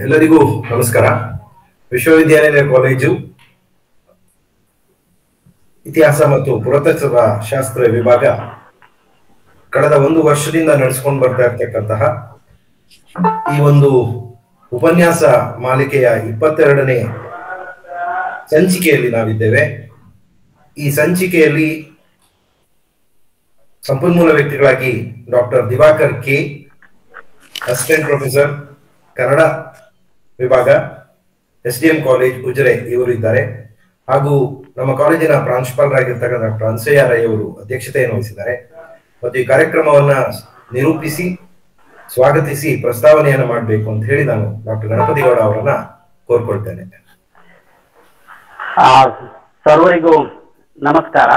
ಎಲ್ಲರಿಗೂ ನಮಸ್ಕಾರ. ವಿಶ್ವವಿದ್ಯಾನಿಲಯ ಕಾಲೇಜು, ಇತಿಹಾಸ ಮತ್ತು ಪುರಾತತ್ವ ಶಾಸ್ತ್ರ ವಿಭಾಗ ಕಳೆದ ಒಂದು ವರ್ಷದಿಂದ ನಡೆಸ್ಕೊಂಡು ಬರ್ತಾ ಇರ್ತಕ್ಕಂತಹ ಈ ಒಂದು ಉಪನ್ಯಾಸ ಮಾಲಿಕೆಯ ಇಪ್ಪತ್ತೆರಡನೇ ಸಂಚಿಕೆಯಲ್ಲಿ ನಾವಿದ್ದೇವೆ. ಈ ಸಂಚಿಕೆಯಲ್ಲಿ ಸಂಪನ್ಮೂಲ ವ್ಯಕ್ತಿಗಳಾಗಿ doctor Divakar K, assistant professor, Kannada ವಿಭಾಗ S D M college Ujire ಇವರು ಇದ್ದಾರೆ. ಹಾಗೂ ನಮ್ಮ ಕಾಲೇಜಿನ ಪ್ರಾಂಶುಪಾಲರಾಗಿರ್ತಕ್ಕಂಥ ಡಾಕ್ಟರ್ ಅನ್ಸಯ್ಯ ರೈ ಅವರು ಅಧ್ಯಕ್ಷತೆಯನ್ನು ವಹಿಸಿದ್ದಾರೆ. ಮತ್ತು ಈ ಕಾರ್ಯಕ್ರಮವನ್ನ ನಿರೂಪಿಸಿ, ಸ್ವಾಗತಿಸಿ, ಪ್ರಸ್ತಾವನೆಯನ್ನು ಮಾಡಬೇಕು ಅಂತ ಹೇಳಿ ನಾನು ಡಾಕ್ಟರ್ ಗಣಪತಿಗೌಡ ಅವರನ್ನ ಕೋರ್ಕೊಳ್ತೇನೆ. ಸರ್ವರಿಗೂ ನಮಸ್ಕಾರ.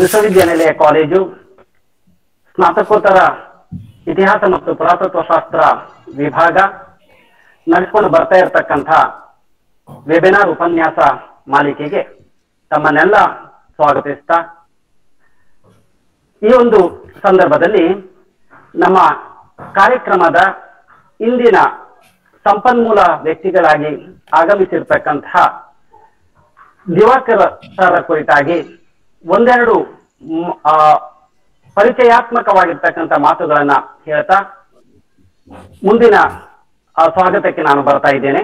ವಿಶ್ವವಿದ್ಯಾನಿಲಯ ಕಾಲೇಜು ಸ್ನಾತಕೋತ್ತರ ಇತಿಹಾಸ ಮತ್ತು ಪುರಾತತ್ವ ಶಾಸ್ತ್ರ ವಿಭಾಗ ನಡೆಸಿಕೊಂಡು ಬರ್ತಾ ಇರತಕ್ಕಂಥ ವೆಬಿನಾರ್ ಉಪನ್ಯಾಸ ಮಾಲಿಕೆಗೆ ತಮ್ಮನ್ನೆಲ್ಲ ಸ್ವಾಗತಿಸ್ತಾ ಈ ಒಂದು ಸಂದರ್ಭದಲ್ಲಿ ನಮ್ಮ ಕಾರ್ಯಕ್ರಮದ ಇಂದಿನ ಸಂಪನ್ಮೂಲ ವ್ಯಕ್ತಿಗಳಾಗಿ ಆಗಮಿಸಿರ್ತಕ್ಕಂತಹ ದಿವಾಕರ ಕುರಿತಾಗಿ ಒಂದೆರಡು ಪರಿಚಯಾತ್ಮಕವಾಗಿರ್ತಕ್ಕಂಥ ಮಾತುಗಳನ್ನ ಹೇಳ್ತಾ ಮುಂದಿನ ಸ್ವಾಗತಕ್ಕೆ ನಾನು ಬರ್ತಾ ಇದ್ದೇನೆ.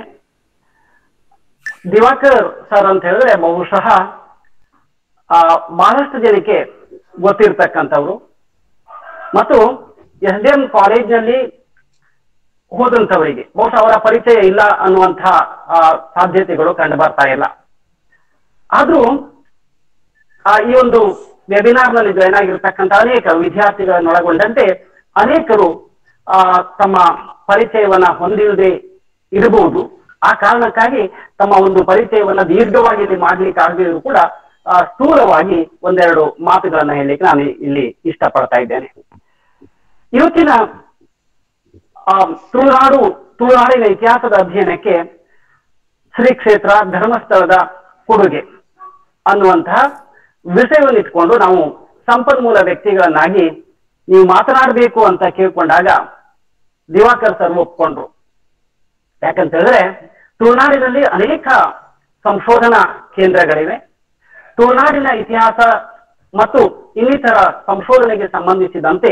ದಿವಾಕರ್ ಸರ್ ಅಂತ ಹೇಳಿದ್ರೆ ಬಹುಶಃ ಆ, ಬಹಳಷ್ಟು ಜನಕ್ಕೆ ಗೊತ್ತಿರ್ತಕ್ಕಂಥವ್ರು. ಮತ್ತು ಎಸ್ ಡಿ ಎಂ ಕಾಲೇಜ್ನಲ್ಲಿ ಹೋದಂಥವರಿಗೆ ಬಹುಶಃ ಅವರ ಪರಿಚಯ ಇಲ್ಲ ಅನ್ನುವಂತಹ ಸಾಧ್ಯತೆಗಳು ಕಂಡು ಬರ್ತಾ ಇಲ್ಲ. ಆದ್ರೂ ಈ ಒಂದು ವೆಬಿನಾರ್ನಲ್ಲಿ ಜಾಯ್ನ್ ಆಗಿರ್ತಕ್ಕಂಥ ಅನೇಕ ವಿದ್ಯಾರ್ಥಿಗಳನ್ನೊಳಗೊಂಡಂತೆ ಅನೇಕರು ಆ, ತಮ್ಮ ಪರಿಚಯವನ್ನ ಹೊಂದಿಲ್ಲದೆ ಇರಬಹುದು. ಆ ಕಾರಣಕ್ಕಾಗಿ ತಮ್ಮ ಒಂದು ಪರಿಚಯವನ್ನ ದೀರ್ಘವಾಗಿ ಇಲ್ಲಿ ಮಾಡ್ಲಿಕ್ಕೆ ಆಗದಿದ್ರು ಕೂಡ ಸ್ಥೂಲವಾಗಿ ಒಂದೆರಡು ಮಾತುಗಳನ್ನ ಹೇಳಲಿಕ್ಕೆ ನಾನು ಇಲ್ಲಿ ಇಷ್ಟಪಡ್ತಾ ಇದ್ದೇನೆ. ಇವತ್ತಿನ ತುಳುನಾಡು ತುಳುನಾಡಿನ ಇತಿಹಾಸದ ಅಧ್ಯಯನಕ್ಕೆ ಶ್ರೀ ಕ್ಷೇತ್ರ ಧರ್ಮಸ್ಥಳದ ಕೊಡುಗೆ ಅನ್ನುವಂತಹ ವಿಷಯವನ್ನು ಇಟ್ಕೊಂಡು ನಾವು ಸಂಪನ್ಮೂಲ ವ್ಯಕ್ತಿಗಳನ್ನಾಗಿ ನೀವು ಮಾತನಾಡಬೇಕು ಅಂತ ಕೇಳ್ಕೊಂಡಾಗ ದಿವಾಕರ್ ಸರ್ ಒಪ್ಕೊಂಡ್ರು. ಯಾಕಂತ ಹೇಳಿದ್ರೆ ತುಳುನಾಡಿನಲ್ಲಿ ಅನೇಕ ಸಂಶೋಧನಾ ಕೇಂದ್ರಗಳಿವೆ. ತುಳುನಾಡಿನ ಇತಿಹಾಸ ಮತ್ತು ಇನ್ನಿತರ ಸಂಶೋಧನೆಗೆ ಸಂಬಂಧಿಸಿದಂತೆ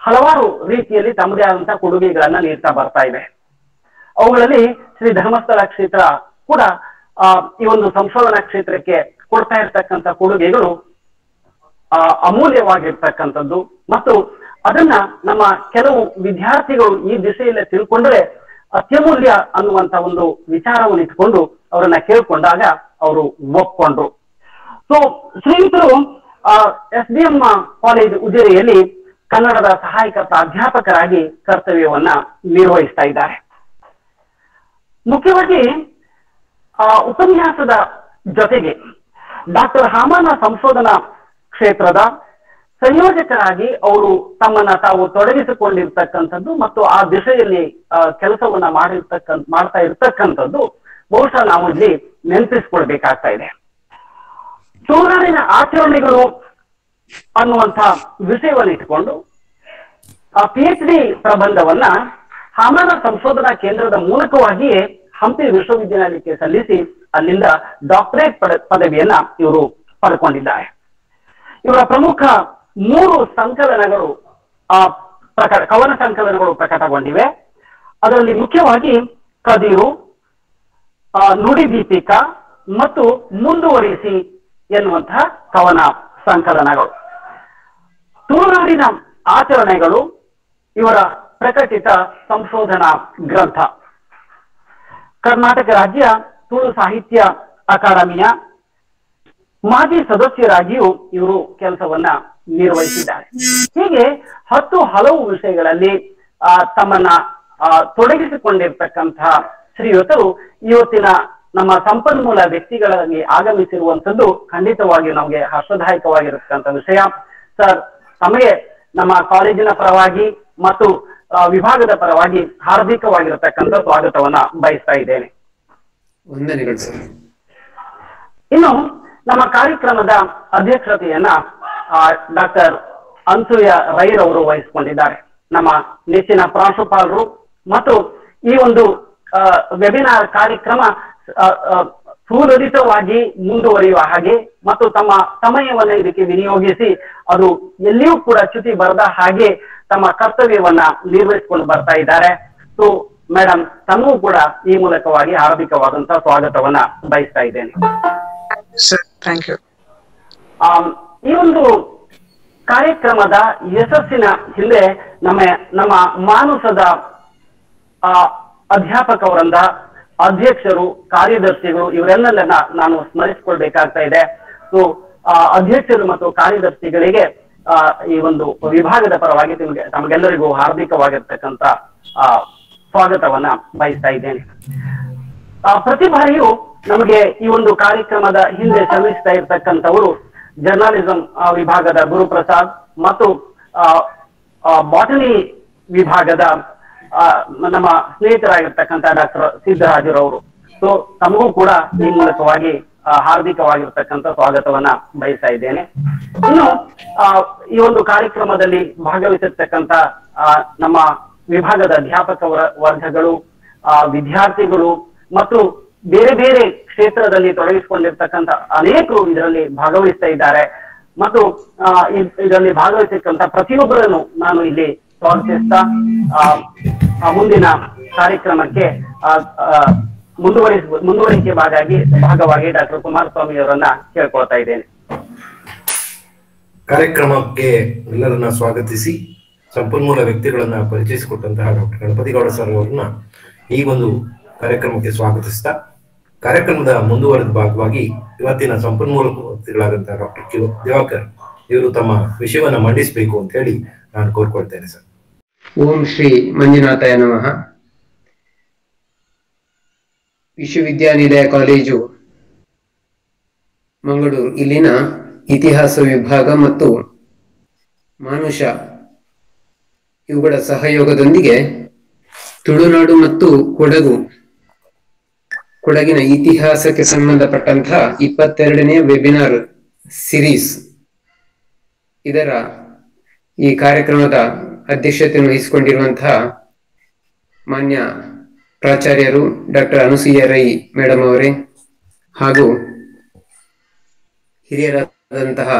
ಹಲವಾರು ರೀತಿಯಲ್ಲಿ ತಮ್ಮದೇ ಆದಂತಹ ಕೊಡುಗೆಗಳನ್ನ ನೀಡ್ತಾ ಬರ್ತಾ ಇವೆ. ಅವುಗಳಲ್ಲಿ ಶ್ರೀ ಧರ್ಮಸ್ಥಳ ಕ್ಷೇತ್ರ ಕೂಡ ಈ ಒಂದು ಸಂಶೋಧನಾ ಕ್ಷೇತ್ರಕ್ಕೆ ಕೊಡ್ತಾ ಇರ್ತಕ್ಕಂಥ ಕೊಡುಗೆಗಳು ಆ, ಅಮೂಲ್ಯವಾಗಿರ್ತಕ್ಕಂಥದ್ದು. ಮತ್ತು ಅದನ್ನ ನಮ್ಮ ಕೆಲವು ವಿದ್ಯಾರ್ಥಿಗಳು ಈ ದಿಸೆಯಲ್ಲೇ ತಿಳ್ಕೊಂಡ್ರೆ ಅತ್ಯಮೂಲ್ಯ ಅನ್ನುವಂತ ಒಂದು ವಿಚಾರವನ್ನು ಇಟ್ಕೊಂಡು ಅವರನ್ನ ಕೇಳ್ಕೊಂಡಾಗ ಅವರು ಒಪ್ಕೊಂಡ್ರು. ಸೊ ಶ್ರೀಯುತರು ಎಸ್ ಡಿ ಎಂ ಕಾಲೇಜ್ ಉಜಿರೆಯಲ್ಲಿ ಕನ್ನಡದ ಸಹಾಯಕ ಪ್ರಾಧ್ಯಾಪಕರಾಗಿ ಕರ್ತವ್ಯವನ್ನ ನಿರ್ವಹಿಸ್ತಾ ಇದ್ದಾರೆ. ಮುಖ್ಯವಾಗಿ ಉಪನ್ಯಾಸದ ಜೊತೆಗೆ ಡಾಕ್ಟರ್ ಹಾಮನ ಸಂಶೋಧನಾ ಕ್ಷೇತ್ರದ ಸಂಯೋಜಕರಾಗಿ ಅವರು ತಮ್ಮನ್ನ ತಾವು ತೊಡಗಿಸಿಕೊಂಡಿರ್ತಕ್ಕಂಥದ್ದು ಮತ್ತು ಆ ದಿಶೆಯಲ್ಲಿ ಕೆಲಸವನ್ನ ಮಾಡಿರ್ತಕ್ಕ ಮಾಡ್ತಾ ಇರ್ತಕ್ಕಂಥದ್ದು ಬಹುಶಃ ನಾವು ಇಲ್ಲಿ ನೆನಪಿಸ್ಕೊಳ್ಬೇಕಾಗ್ತಾ ಇದೆ. ತುಳುನಾಡಿನ ಆಚರಣೆಗಳು ಅನ್ನುವಂಥ ವಿಷಯವನ್ನು ಇಟ್ಟುಕೊಂಡು, ಆ ಪಿ ಎಚ್ ಡಿ ಪ್ರಬಂಧವನ್ನ ಹಾಮಾನ ಸಂಶೋಧನಾ ಕೇಂದ್ರದ ಮೂಲಕವಾಗಿಯೇ ಹಂಪಿ ವಿಶ್ವವಿದ್ಯಾಲಯಕ್ಕೆ ಸಲ್ಲಿಸಿ ಅಲ್ಲಿಂದ ಡಾಕ್ಟರೇಟ್ ಪದ, ಪದವಿಯನ್ನ ಇವರು ಪಡ್ಕೊಂಡಿದ್ದಾರೆ. ಇವರ ಪ್ರಮುಖ ಮೂರು ಸಂಕಲನಗಳು, ಆ, ಪ್ರಕಟ, ಕವನ ಸಂಕಲನಗಳು ಪ್ರಕಟಗೊಂಡಿವೆ. ಅದರಲ್ಲಿ ಮುಖ್ಯವಾಗಿ ಕದಿರು ನುಡಿ ದೀಪಿಕಾ ಮತ್ತು ಮುಂದುವರಿಸಿ ಎನ್ನುವಂತಹ ಕವನ ಸಂಕಲನಗಳು. ತುಳುನಾಡಿನ ಆಚರಣೆಗಳು ಇವರ ಪ್ರಕಟಿತ ಸಂಶೋಧನಾ ಗ್ರಂಥ. ಕರ್ನಾಟಕ ರಾಜ್ಯ ತುಳು ಸಾಹಿತ್ಯ ಅಕಾಡೆಮಿಯ ಮಾಜಿ ಸದಸ್ಯರಾಗಿಯೂ ಇವರು ಕೆಲಸವನ್ನ ನಿರ್ವಹಿಸಿದ್ದಾರೆ. ಹೀಗೆ ಹತ್ತು ಹಲವು ವಿಷಯಗಳಲ್ಲಿ ಆ, ತಮ್ಮನ್ನ ತೊಡಗಿಸಿಕೊಂಡಿರ್ತಕ್ಕಂತಹ ಶ್ರೀಯುತರು ಇವತ್ತಿನ ನಮ್ಮ ಸಂಪನ್ಮೂಲ ವ್ಯಕ್ತಿಗಳಲ್ಲಿ ಆಗಮಿಸಿರುವಂತದ್ದು ಖಂಡಿತವಾಗಿಯೂ ನಮಗೆ ಹರ್ಷದಾಯಕವಾಗಿರತಕ್ಕಂಥ ವಿಷಯ. ಸರ್ ತಮಗೆ ನಮ್ಮ ಕಾಲೇಜಿನ ಪರವಾಗಿ ಮತ್ತು ವಿಭಾಗದ ಪರವಾಗಿ ಹಾರ್ದಿಕವಾಗಿರತಕ್ಕಂಥ ಸ್ವಾಗತವನ್ನ ಬಯಸ್ತಾ ಇದ್ದೇನೆ. ಇನ್ನು ನಮ್ಮ ಕಾರ್ಯಕ್ರಮದ ಅಧ್ಯಕ್ಷತೆಯನ್ನ ಡಾಕ್ಟರ್ ಅನ್ಸೂಯ ರೈರವರು ವಹಿಸಿಕೊಂಡಿದ್ದಾರೆ. ನಮ್ಮ ನೆಚ್ಚಿನ ಪ್ರಾಂಶುಪಾಲರು ಮತ್ತು ಈ ಒಂದು ವೆಬಿನಾರ್ ಕಾರ್ಯಕ್ರಮ ಸುರಳಿತವಾಗಿ ಮುಂದುವರಿಯುವ ಹಾಗೆ ಮತ್ತು ತಮ್ಮ ಸಮಯವನ್ನು ಇದಕ್ಕೆ ವಿನಿಯೋಗಿಸಿ ಅದು ಎಲ್ಲಿಯೂ ಕೂಡ ಚ್ಯುತಿ ಬರದ ಹಾಗೆ ತಮ್ಮ ಕರ್ತವ್ಯವನ್ನ ನಿರ್ವಹಿಸಿಕೊಂಡು ಬರ್ತಾ ಇದ್ದಾರೆ. ಸೊ ಮೇಡಮ್ ತಮಗೂ ಕೂಡ ಈ ಮೂಲಕವಾಗಿ ಆರಂಭಿಕವಾದಂತಹ ಸ್ವಾಗತವನ್ನ ಬಯಸ್ತಾ ಇದ್ದೇನೆ. ಈ ಒಂದು ಕಾರ್ಯಕ್ರಮದ ಯಶಸ್ಸಿನ ಹಿಂದೆ ನಮ್ಮ ನಮ್ಮ ಮಾನಸದ ಆ, ಅಧ್ಯಾಪಕವರಿಂದ ಅಧ್ಯಕ್ಷರು ಕಾರ್ಯದರ್ಶಿಗಳು ಇವರೆಲ್ಲರನ್ನ ನಾನು ಸ್ಮರಿಸಿಕೊಳ್ಬೇಕಾಗ್ತಾ ಇದೆ. ಸೊ ಅಧ್ಯಕ್ಷರು ಮತ್ತು ಕಾರ್ಯದರ್ಶಿಗಳಿಗೆ ಈ ಒಂದು ವಿಭಾಗದ ಪರವಾಗಿ ನಿಮಗೆ ತಮಗೆಲ್ಲರಿಗೂ ಹಾರ್ದಿಕವಾಗಿರ್ತಕ್ಕಂತ ಆ, ಸ್ವಾಗತವನ್ನ ಬಯಸ್ತಾ ಇದ್ದೇನೆ. ಆ, ಪ್ರತಿ ಬಾರಿಯೂ ನಮಗೆ ಈ ಒಂದು ಕಾರ್ಯಕ್ರಮದ ಹಿಂದೆ ಸಲ್ಲಿಸ್ತಾ ಇರ್ತಕ್ಕಂಥವರು ಜರ್ನಲಿಸಂ ವಿಭಾಗದ ಗುರುಪ್ರಸಾದ್ ಮತ್ತು ಆ ಬಾಟನಿ ವಿಭಾಗದ ಆ, ನಮ್ಮ ಸ್ನೇಹಿತರಾಗಿರ್ತಕ್ಕಂಥ ಡಾಕ್ಟರ್ ಸಿದ್ದರಾಜರವರು. ಸೊ ತಮಗೂ ಕೂಡ ಈ ಮೂಲಕವಾಗಿ ಹಾರ್ದಿಕವಾಗಿರ್ತಕ್ಕಂಥ ಸ್ವಾಗತವನ್ನ ಬಯಸ್ತಾ ಇದ್ದೇನೆ. ಇನ್ನು ಆ, ಈ ಒಂದು ಕಾರ್ಯಕ್ರಮದಲ್ಲಿ ಭಾಗವಹಿಸಿರ್ತಕ್ಕಂಥ ನಮ್ಮ ವಿಭಾಗದ ಅಧ್ಯಾಪಕ ವರ- ವರ್ಗಗಳು ವಿದ್ಯಾರ್ಥಿಗಳು ಮತ್ತು ಬೇರೆ ಬೇರೆ ಕ್ಷೇತ್ರದಲ್ಲಿ ತೊಡಗಿಸಿಕೊಂಡಿರ್ತಕ್ಕಂಥ ಅನೇಕರು ಇದರಲ್ಲಿ ಭಾಗವಹಿಸ್ತಾ ಇದ್ದಾರೆ. ಮತ್ತು ಇದರಲ್ಲಿ ಭಾಗವಹಿಸಿರ್ತಕ್ಕಂಥ ಪ್ರತಿಯೊಬ್ಬರನ್ನು ನಾನು ಇಲ್ಲಿ ಸ್ವಾಗತಿಸ್ತಾ ಆ, ಮುಂದಿನ ಕಾರ್ಯಕ್ರಮಕ್ಕೆ ಮುಂದುವರಿಸ ಮುಂದುವರಿಕೆ ಭಾಗವಾಗಿ ಭಾಗವಾಗಿ ಡಾಕ್ಟರ್ ಕುಮಾರಸ್ವಾಮಿ ಅವರನ್ನ ಕೇಳ್ಕೊಳ್ತಾ ಇದ್ದೇನೆ. ಕಾರ್ಯಕ್ರಮಕ್ಕೆ ಎಲ್ಲರನ್ನ ಸ್ವಾಗತಿಸಿ ಸಂಪನ್ಮೂಲ ವ್ಯಕ್ತಿಗಳನ್ನ ಪರಿಚಯಿಸಿಕೊಟ್ಟಂತಹ ಡಾಕ್ಟರ್ ಗಣಪತಿಗೌಡ ಸರ್ ಅವರನ್ನ ಈ ಒಂದು ಕಾರ್ಯಕ್ರಮಕ್ಕೆ ಸ್ವಾಗತಿಸ್ತಾ ಕಾರ್ಯಕ್ರಮದ ಮುಂದುವರೆದ ಭಾಗವಾಗಿ ಇವತ್ತಿನ ಸಂಪನ್ಮೂಲ ವ್ಯಕ್ತಿಗಳಾದಂತಹ ಡಾಕ್ಟರ್ ಕ್ಯೂ ದಿವಾಕರ್ ಇವರು ತಮ್ಮ ವಿಷಯವನ್ನ ಮಂಡಿಸಬೇಕು ಅಂತ ಹೇಳಿ ನಾನು ಕೋರ್ಕೊಳ್ತೇನೆ ಸರ್. ಓಂ ಶ್ರೀ ಮಂಜುನಾಥಾಯ ನಮಃ. ವಿಶ್ವವಿದ್ಯಾನಿಲಯ ಕಾಲೇಜು, ಮಂಗಳೂರು. ಇಲ್ಲಿನ ಇತಿಹಾಸ ವಿಭಾಗ ಮತ್ತು ಮಾನುಷ, ಇವುಗಳ ಸಹಯೋಗದೊಂದಿಗೆ ತುಳುನಾಡು ಮತ್ತು ಕೊಡಗು, ಕೊಡಗಿನ ಇತಿಹಾಸಕ್ಕೆ ಸಂಬಂಧಪಟ್ಟಂತಹ ಇಪ್ಪತ್ತೆರಡನೆಯ ವೆಬಿನಾರ್ ಸಿರೀಸ್ ಇದರ ಈ ಕಾರ್ಯಕ್ರಮದ ಅಧ್ಯಕ್ಷತೆಯನ್ನು ವಹಿಸಿಕೊಂಡಿರುವಂತಹ ಮಾನ್ಯ ಪ್ರಾಚಾರ್ಯರು ಡಾಕ್ಟರ್ ಅನುಸೂಯ ರೈ ಮೇಡಮ್ ಅವರೇ ಹಾಗೂ ಹಿರಿಯರಾದಂತಹ